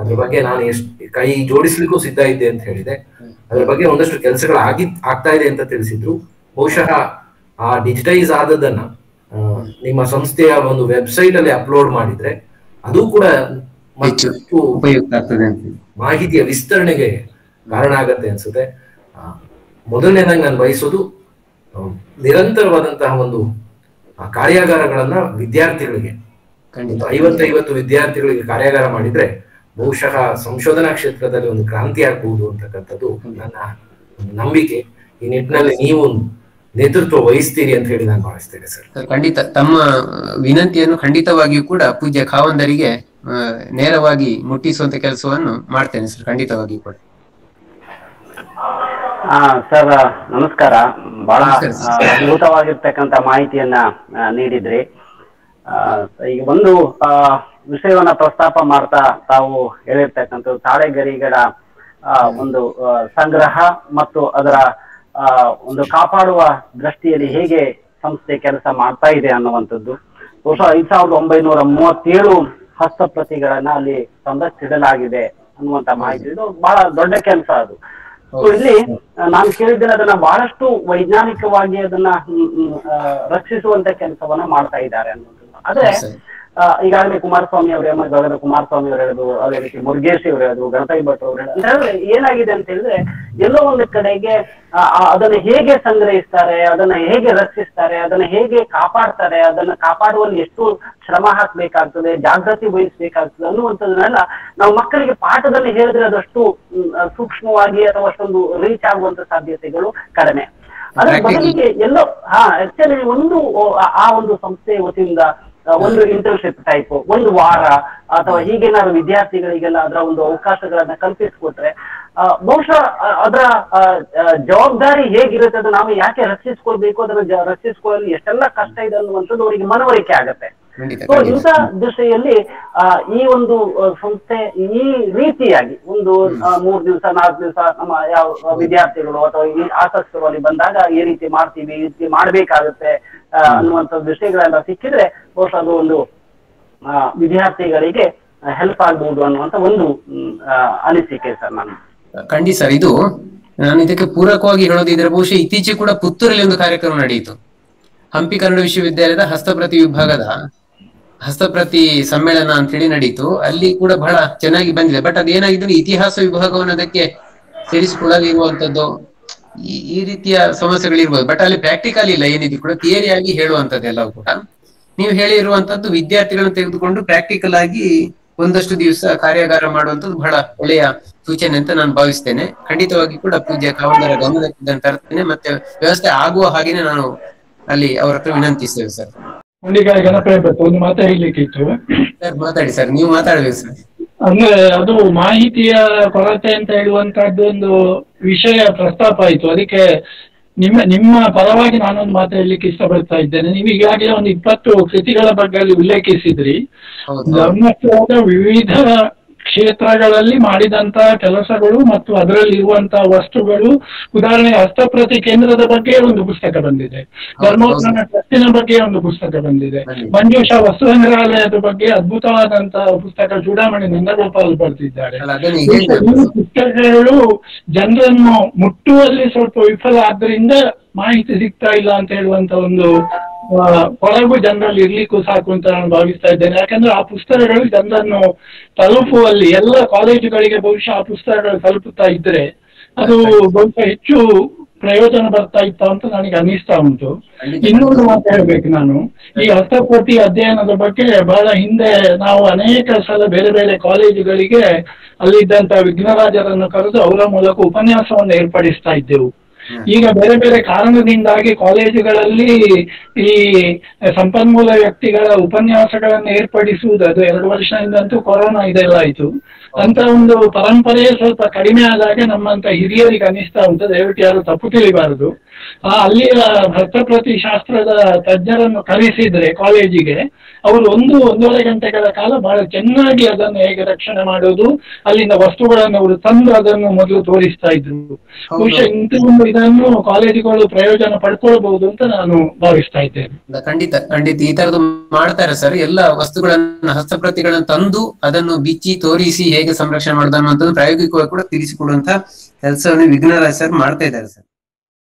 ಅದ್ರ ಬಗ್ಗೆ ನಾನು ಎಷ್ಟು ಕೈ ಜೋಡಿಸ್ಲಿಕ್ಕೂ ಸಿದ್ಧ ಇದ್ದೆ ಅಂತ ಹೇಳಿದೆ. ಅದ್ರ ಬಗ್ಗೆ ಒಂದಷ್ಟು ಕೆಲಸಗಳು ಆಗಿ ಆಗ್ತಾ ಇದೆ ಅಂತ ತಿಳಿಸಿದ್ರು. ಬಹುಶಃ ಆ ಡಿಜಿಟೈಸ್ ಆದದನ್ನ ನಿಮ್ಮ ಸಂಸ್ಥೆಯ ಒಂದು ವೆಬ್ಸೈಟ್ ಅಲ್ಲಿ ಅಪ್ಲೋಡ್ ಮಾಡಿದ್ರೆ ಅದು ಕೂಡ ಮತ್ತಷ್ಟು ಉಪಯುಕ್ತ ಆಗ್ತದೆ ಮಾಹಿತಿಯ ವಿಸ್ತರಣೆಗೆ ಕಾರಣ ಆಗತ್ತೆ ಅನ್ಸುತ್ತೆ. ಮೊದಲನೇದಾಗಿ ನಾನು ಬಯಸೋದು ನಿರಂತರವಾದಂತಹ ಒಂದು ಕಾರ್ಯಾಗಾರಗಳನ್ನ ವಿದ್ಯಾರ್ಥಿಗಳಿಗೆ ಐವತ್ತೈವತ್ತು ವಿದ್ಯಾರ್ಥಿಗಳಿಗೆ ಕಾರ್ಯಾಗಾರ ಮಾಡಿದ್ರೆ ಬಹುಶಃ ಸಂಶೋಧನಾ ಕ್ಷೇತ್ರದಲ್ಲಿ ಒಂದು ಕ್ರಾಂತಿ ಆಗ್ಬಹುದು ಅಂತಕ್ಕಂಥದ್ದು ನನ್ನ ನಂಬಿಕೆ. ಈ ನಿಟ್ಟಿನಲ್ಲಿ ನೀವು ನೇತೃತ್ವ ವಹಿಸ್ತೀರಿ ಅಂತ ಹೇಳಿ ನಾನು ಭಾವಿಸ್ತೇನೆ ಸರ್. ಖಂಡಿತ ತಮ್ಮ ವಿನಂತಿಯನ್ನು ಖಂಡಿತವಾಗಿಯೂ ಕೂಡ ಪೂಜ್ಯ ಖಾವಂದರಿಗೆ ನೇರವಾಗಿ ಮುಟ್ಟಿಸುವಂತ ಕೆಲಸವನ್ನು ಮಾಡ್ತೇನೆ ಸರ್ ಖಂಡಿತವಾಗಿಯೂ ಕೂಡ. ಆ ಸರ್ ನಮಸ್ಕಾರ. ಬಹಳ ಅದ್ಭುತವಾಗಿರ್ತಕ್ಕಂತ ಅದ್ಭುತವಾಗಿರ್ತಕ್ಕಂಥ ಮಾಹಿತಿಯನ್ನ ನೀಡಿದ್ರಿ. ಈಗ ಒಂದು ಆ, ವಿಷಯವನ್ನ ಪ್ರಸ್ತಾಪ ಮಾಡ್ತಾ ತಾವು ಹೇಳಿರ್ತಕ್ಕಂಥ ತಾಳೆಗರಿಗಳ ಆ, ಒಂದು ಸಂಗ್ರಹ ಮತ್ತು ಅದರ ಒಂದು ಕಾಪಾಡುವ ದೃಷ್ಟಿಯಲ್ಲಿ ಹೇಗೆ ಸಂಸ್ಥೆ ಕೆಲಸ ಮಾಡ್ತಾ ಇದೆ ಅನ್ನುವಂಥದ್ದು. ಬಹುಶಃ ಐದ್ ಸಾವಿರದ ಒಂಬೈನೂರ ಮೂವತ್ತೇಳು ಹಸ್ತಪ್ರತಿಗಳನ್ನ ಅಲ್ಲಿ ಸಂದರ್ಶಿಡಲಾಗಿದೆ ಅನ್ನುವಂತ ಮಾಹಿತಿ. ಇದು ಬಹಳ ದೊಡ್ಡ ಕೆಲಸ ಅದು. ಸೊ ಇಲ್ಲಿ ನಾನು ಕೇಳಿದ್ದೇನೆ ಅದನ್ನ ಬಹಳಷ್ಟು ವೈಜ್ಞಾನಿಕವಾಗಿ ಅದನ್ನ ರಕ್ಷಿಸುವಂತ ಕೆಲಸವನ್ನ ಮಾಡ್ತಾ ಇದ್ದಾರೆ ಅನ್ನೋದು ಆದ್ರೆ ಈಗಾಗಲೇ ಕುಮಾರಸ್ವಾಮಿ ಅವರು ಎಂ ಎಸ್ ಗೌಡರ ಕುಮಾರಸ್ವಾಮಿ ಅವರು ಹೇಳುದು ಅದೇ ರೀತಿ ಮುರುಗೇಶ್ ಅವರು ಹೇಳುದು ಗಣಪತಿ ಭಟ್ ಅವರು ಹೇಳುದು ಏನಾಗಿದೆ ಅಂತ ಹೇಳಿದ್ರೆ ಎಲ್ಲೋ ಒಂದು ಕಡೆಗೆ ಅದನ್ನ ಹೇಗೆ ಸಂಗ್ರಹಿಸ್ತಾರೆ ಅದನ್ನ ಹೇಗೆ ರಕ್ಷಿಸ್ತಾರೆ ಅದನ್ನ ಹೇಗೆ ಕಾಪಾಡ್ತಾರೆ ಅದನ್ನ ಕಾಪಾಡುವಲ್ಲಿ ಎಷ್ಟು ಶ್ರಮ ಹಾಕ್ಬೇಕಾಗ್ತದೆ ಜಾಗೃತಿ ವಹಿಸ್ಬೇಕಾಗ್ತದೆ ಅನ್ನುವಂಥದ್ದನ್ನೆಲ್ಲ ನಾವು ಮಕ್ಕಳಿಗೆ ಪಾಠದಲ್ಲಿ ಹೇಳಿದ್ರೆ ಅದಷ್ಟು ಸೂಕ್ಷ್ಮವಾಗಿ ಅಥವಾ ಅಷ್ಟೊಂದು ರೀಚ್ ಆಗುವಂತ ಸಾಧ್ಯತೆಗಳು ಕಡಿಮೆ ಅದ್ರ. ಬದಲಿಗೆ ಎಲ್ಲೋ ಹಾ ಆಕ್ಚುಲಿ ಒಂದು ಆ- ಒಂದು ಸಂಸ್ಥೆ ವತಿಯಿಂದ ಒಂದು ಇಂಟರ್ನ್ಶಿಪ್ ಟೈಪ್ ಒಂದು ವಾರ ಅಥವಾ ಹೀಗೇನಾದ್ರು ವಿದ್ಯಾರ್ಥಿಗಳಿಗೆಲ್ಲ ಅದರ ಒಂದು ಅವಕಾಶಗಳನ್ನ ಕಲ್ಪಿಸಿಕೊಟ್ರೆ ಬಹುಶಃ ಅದರ ಜವಾಬ್ದಾರಿ ಹೇಗಿರುತ್ತೆ ಅದು ನಾವು ಯಾಕೆ ರಕ್ಷಿಸ್ಕೊಳ್ಬೇಕು ಅದನ್ನ ರಕ್ಷಿಸ್ಕೊಳ್ಳಲು ಎಷ್ಟೆಲ್ಲ ಕಷ್ಟ ಇದೆ ಅನ್ನುವಂಥದ್ದು ಅವರಿಗೆ ಮನವರಿಕೆ ಆಗತ್ತೆ. ಇಂಥ ದೃಷ್ಟಿಯಲ್ಲಿ ಈ ಒಂದು ಸಂಸ್ಥೆ ಈ ರೀತಿಯಾಗಿ ಒಂದು ಮೂರ್ ದಿವಸ ನಾಲ್ಕು ದಿವಸ ನಮ್ಮ ಯಾವ ವಿದ್ಯಾರ್ಥಿಗಳು ಅಥವಾ ಈ ಆಸಕ್ತರು ಅಲ್ಲಿ ಬಂದಾಗ ಈ ರೀತಿ ಮಾಡ್ತೀವಿ ಈ ರೀತಿ ಮಾಡ್ಬೇಕಾಗುತ್ತೆ ಅನ್ನುವಂತ ದೃಷ್ಟಿಗಳೆಲ್ಲ ಸಿಕ್ಕಿದ್ರೆ ಬಹುಶಃ ಅದು ಒಂದು ವಿದ್ಯಾರ್ಥಿಗಳಿಗೆ ಹೆಲ್ಪ್ ಆಗ್ಬಹುದು ಅನ್ನುವಂತ ಒಂದು ಅನಿಸಿಕೆ ಸರ್ ನಾನು ಖಂಡಿತ ಸರ್ ಇದು ನಾನು ಇದಕ್ಕೆ ಪೂರಕವಾಗಿ ಹೇಳೋದಿದ್ರೆ ಬಹುಶಃ ಇತ್ತೀಚೆಗೆ ಕೂಡ ಪುತ್ತೂರಲ್ಲಿ ಒಂದು ಕಾರ್ಯಕ್ರಮ ನಡೆಯಿತು. ಹಂಪಿ ಕನ್ನಡ ವಿಶ್ವವಿದ್ಯಾಲಯದ ಹಸ್ತಪ್ರತಿ ವಿಭಾಗದ ಹಸ್ತಪ್ರತಿ ಸಮ್ಮೇಳನ ಅಂತ ಹೇಳಿ ನಡೀತು. ಅಲ್ಲಿ ಕೂಡ ಬಹಳ ಚೆನ್ನಾಗಿ ಬಂದಿದೆ. ಬಟ್ ಅದೇನಾಗಿದೆ ಇತಿಹಾಸ ವಿಭಾಗವನ್ನು ಅದಕ್ಕೆ ಸೇರಿಸಿಕೊಳ್ಳಲಿರುವಂತದ್ದು ಈ ರೀತಿಯ ಸಮಸ್ಯೆಗಳಿರ್ಬೋದು ಬಟ್ ಅಲ್ಲಿ ಪ್ರಾಕ್ಟಿಕಲ್ ಇಲ್ಲ ಏನಿದೆ ಕೂಡ ಥಿಯರಿ ಆಗಿ ಹೇಳುವಂತದ್ದೆಲ್ಲವೂ ಕೂಡ. ನೀವು ಹೇಳಿರುವಂತದ್ದು ವಿದ್ಯಾರ್ಥಿಗಳನ್ನು ತೆಗೆದುಕೊಂಡು ಪ್ರಾಕ್ಟಿಕಲ್ ಆಗಿ ಒಂದಷ್ಟು ದಿವಸ ಕಾರ್ಯಾಗಾರ ಮಾಡುವಂತದ್ದು ಬಹಳ ಒಳ್ಳೆಯ ಸೂಚನೆ ಅಂತ ನಾನು ಭಾವಿಸ್ತೇನೆ. ಖಂಡಿತವಾಗಿ ಕೂಡ ಪೂಜೆ ಕಾವಲರ ಗಮನಕ್ಕೆ ತರ್ತೇನೆ ಮತ್ತೆ ವ್ಯವಸ್ಥೆ ಆಗುವ ಹಾಗೇನೆ ನಾನು ಅಲ್ಲಿ ಅವರ ಹತ್ರ ವಿನಂತಿಸ್ತೇವೆ ಸರ್. ಹುಂಡಿಗಾಯಿ ಗಣಪತಿ ಭಟ್ ಒಂದು ಮಾತು ಹೇಳಲಿಕ್ಕಿತ್ತು ಸರ್ ಮಾತಾಡಿ ಸರ್ ನೀವು ಮಾತಾಡ್ಬೇಕು ಸರ್. ಅಂದ್ರೆ ಅದು ಮಾಹಿತಿಯ ಕೊರತೆ ಅಂತ ಹೇಳುವಂತಹದ್ದು ಒಂದು ವಿಷಯ ಪ್ರಸ್ತಾಪ ಆಯ್ತು. ಅದಕ್ಕೆ ನಿಮ್ಮ ನಿಮ್ಮ ಪರವಾಗಿ ನಾನೊಂದು ಮಾತು ಹೇಳಲಿಕ್ಕೆ ಇಷ್ಟಪಡ್ತಾ ಇದ್ದೇನೆ. ನೀವು ಈಗಾಗಲೇ ಒಂದು ಇಪ್ಪತ್ತು ಕೃತಿಗಳ ಬಗ್ಗೆ ಅಲ್ಲಿ ಉಲ್ಲೇಖಿಸಿದ್ರಿ. ನಮ್ಮ ಧರ್ಮಸ್ಥಳದ ವಿವಿಧ ಕ್ಷೇತ್ರಗಳಲ್ಲಿ ಮಾಡಿದಂತಹ ಕೆಲಸಗಳು ಮತ್ತು ಅದರಲ್ಲಿ ಇರುವಂತಹ ವಸ್ತುಗಳು. ಉದಾಹರಣೆ ಹಸ್ತಪ್ರತಿ ಕೇಂದ್ರದ ಬಗ್ಗೆ ಒಂದು ಪುಸ್ತಕ ಬಂದಿದೆ. ಧರ್ಮೋತ್ಥಾನ ಟ್ರಸ್ಟಿನ ಬಗ್ಗೆ ಒಂದು ಪುಸ್ತಕ ಬಂದಿದೆ. ಮಂಜುಷ ವಸ್ತು ಸಂಗ್ರಹಾಲಯದ ಬಗ್ಗೆ ಅದ್ಭುತವಾದಂತಹ ಪುಸ್ತಕ ಚೂಡಾಮಣಿ ನಂದಗೋಪಾಲ್ ಬರೆದಿದ್ದಾರೆ ಪುಸ್ತಕಗಳು ಜನರನ್ನು ಮುಟ್ಟುವಲ್ಲಿ ಸ್ವಲ್ಪ ವಿಫಲ. ಆದ್ರಿಂದ ಮಾಹಿತಿ ಸಿಗ್ತಾ ಇಲ್ಲ ಅಂತ ಹೇಳುವಂತ ಒಂದು ಆ, ಕೊಳಗು ಜನರಲ್ಲಿ ಇರ್ಲಿಕ್ಕೂ ಸಾಕು ಅಂತ ನಾನು ಭಾವಿಸ್ತಾ ಇದ್ದೇನೆ. ಯಾಕಂದ್ರೆ ಆ ಪುಸ್ತಕಗಳು ಜನರನ್ನು ತಲುಪುವಲ್ಲಿ ಎಲ್ಲ ಕಾಲೇಜುಗಳಿಗೆ ಬಹುಶಃ ಆ ಪುಸ್ತಕಗಳು ತಲುಪುತ್ತಾ ಇದ್ರೆ ಅದು ಬಹುಶಃ ಹೆಚ್ಚು ಪ್ರಯೋಜನ ಬರ್ತಾ ಇತ್ತ ಅಂತ ನನಗೆ ಅನ್ನಿಸ್ತಾ ಉಂಟು. ಇನ್ನೊಂದು ಮಾತು ಹೇಳ್ಬೇಕು ನಾನು. ಈ ಹಸ್ತಪ್ರತಿ ಅಧ್ಯಯನದ ಬಗ್ಗೆ ಬಹಳ ಹಿಂದೆ ನಾವು ಅನೇಕ ಸಲ ಬೇರೆ ಬೇರೆ ಕಾಲೇಜುಗಳಿಗೆ ಅಲ್ಲಿದ್ದಂತ ವಿಘ್ನರಾಜರನ್ನು ಕರೆದು ಅವರ ಮೂಲಕ ಉಪನ್ಯಾಸವನ್ನು ಏರ್ಪಡಿಸ್ತಾ ಇದ್ದೆವು. ಈಗ ಬೇರೆ ಬೇರೆ ಕಾರಣದಿಂದಾಗಿ ಕಾಲೇಜುಗಳಲ್ಲಿ ಈ ಸಂಪನ್ಮೂಲ ವ್ಯಕ್ತಿಗಳ ಉಪನ್ಯಾಸಗಳನ್ನು ಏರ್ಪಡಿಸುವುದು, ಅದು ಎರಡು ವರ್ಷದಿಂದಂತೂ ಕೊರೋನಾ ಇದೆಲ್ಲ ಆಯ್ತು. ಅಂತ ಒಂದು ಪರಂಪರೆ ಸ್ವಲ್ಪ ಕಡಿಮೆ ಆದಾಗ ನಮ್ಮಂತ ಹಿರಿಯರಿಗೆ ಅನಿಸ್ತಾ ಉಂಟು. ದಯವಿಟ್ಟು ಯಾರು ತಪ್ಪು ತಿಳಿಬಾರದು. ಆ ಅಲ್ಲಿಯ ಹಸ್ತಪ್ರತಿ ಶಾಸ್ತ್ರದ ತಜ್ಞರನ್ನು ಕರೆಸಿದ್ರೆ ಕಾಲೇಜಿಗೆ ಅವರು ಒಂದು ಒಂದೂವರೆ ಗಂಟೆಗಳ ಕಾಲ ಬಹಳ ಚೆನ್ನಾಗಿ ಅದನ್ನು ಹೇಗೆ ರಕ್ಷಣೆ ಮಾಡೋದು ಅಲ್ಲಿಂದ ವಸ್ತುಗಳನ್ನು ಅವರು ತಂದು ಅದನ್ನು ಮೊದಲು ತೋರಿಸ್ತಾ ಇದ್ರು. ಬಹುಶಃ ಇಂಥ ಒಂದು ಇದನ್ನು ಕಾಲೇಜುಗಳು ಪ್ರಯೋಜನ ಪಡ್ಕೊಳ್ಬಹುದು ಅಂತ ನಾನು ಭಾವಿಸ್ತಾ ಇದ್ದೇನೆ. ಖಂಡಿತ ಖಂಡಿತ. ಈ ತರದ್ದು ಮಾಡ್ತಾರೆ ಸರ್. ಎಲ್ಲ ವಸ್ತುಗಳನ್ನ ಹಸ್ತಪ್ರತಿಗಳನ್ನು ತಂದು ಅದನ್ನು ಬಿಚ್ಚಿ ತೋರಿಸಿ ಹೇಗೆ ಸಂರಕ್ಷಣೆ ಮಾಡುದು ಅನ್ನುವಂಥದ್ದು ಪ್ರಾಯೋಗಿಕವಾಗಿ ಕೂಡ ತಿಳಿಸಿಕೊಡುವಂತ ಕೆಲಸವನ್ನು ವಿಘ್ನರಾಜ್ ಸರ್ ಮಾಡ್ತಾ ಇದ್ದಾರೆ ಸರ್.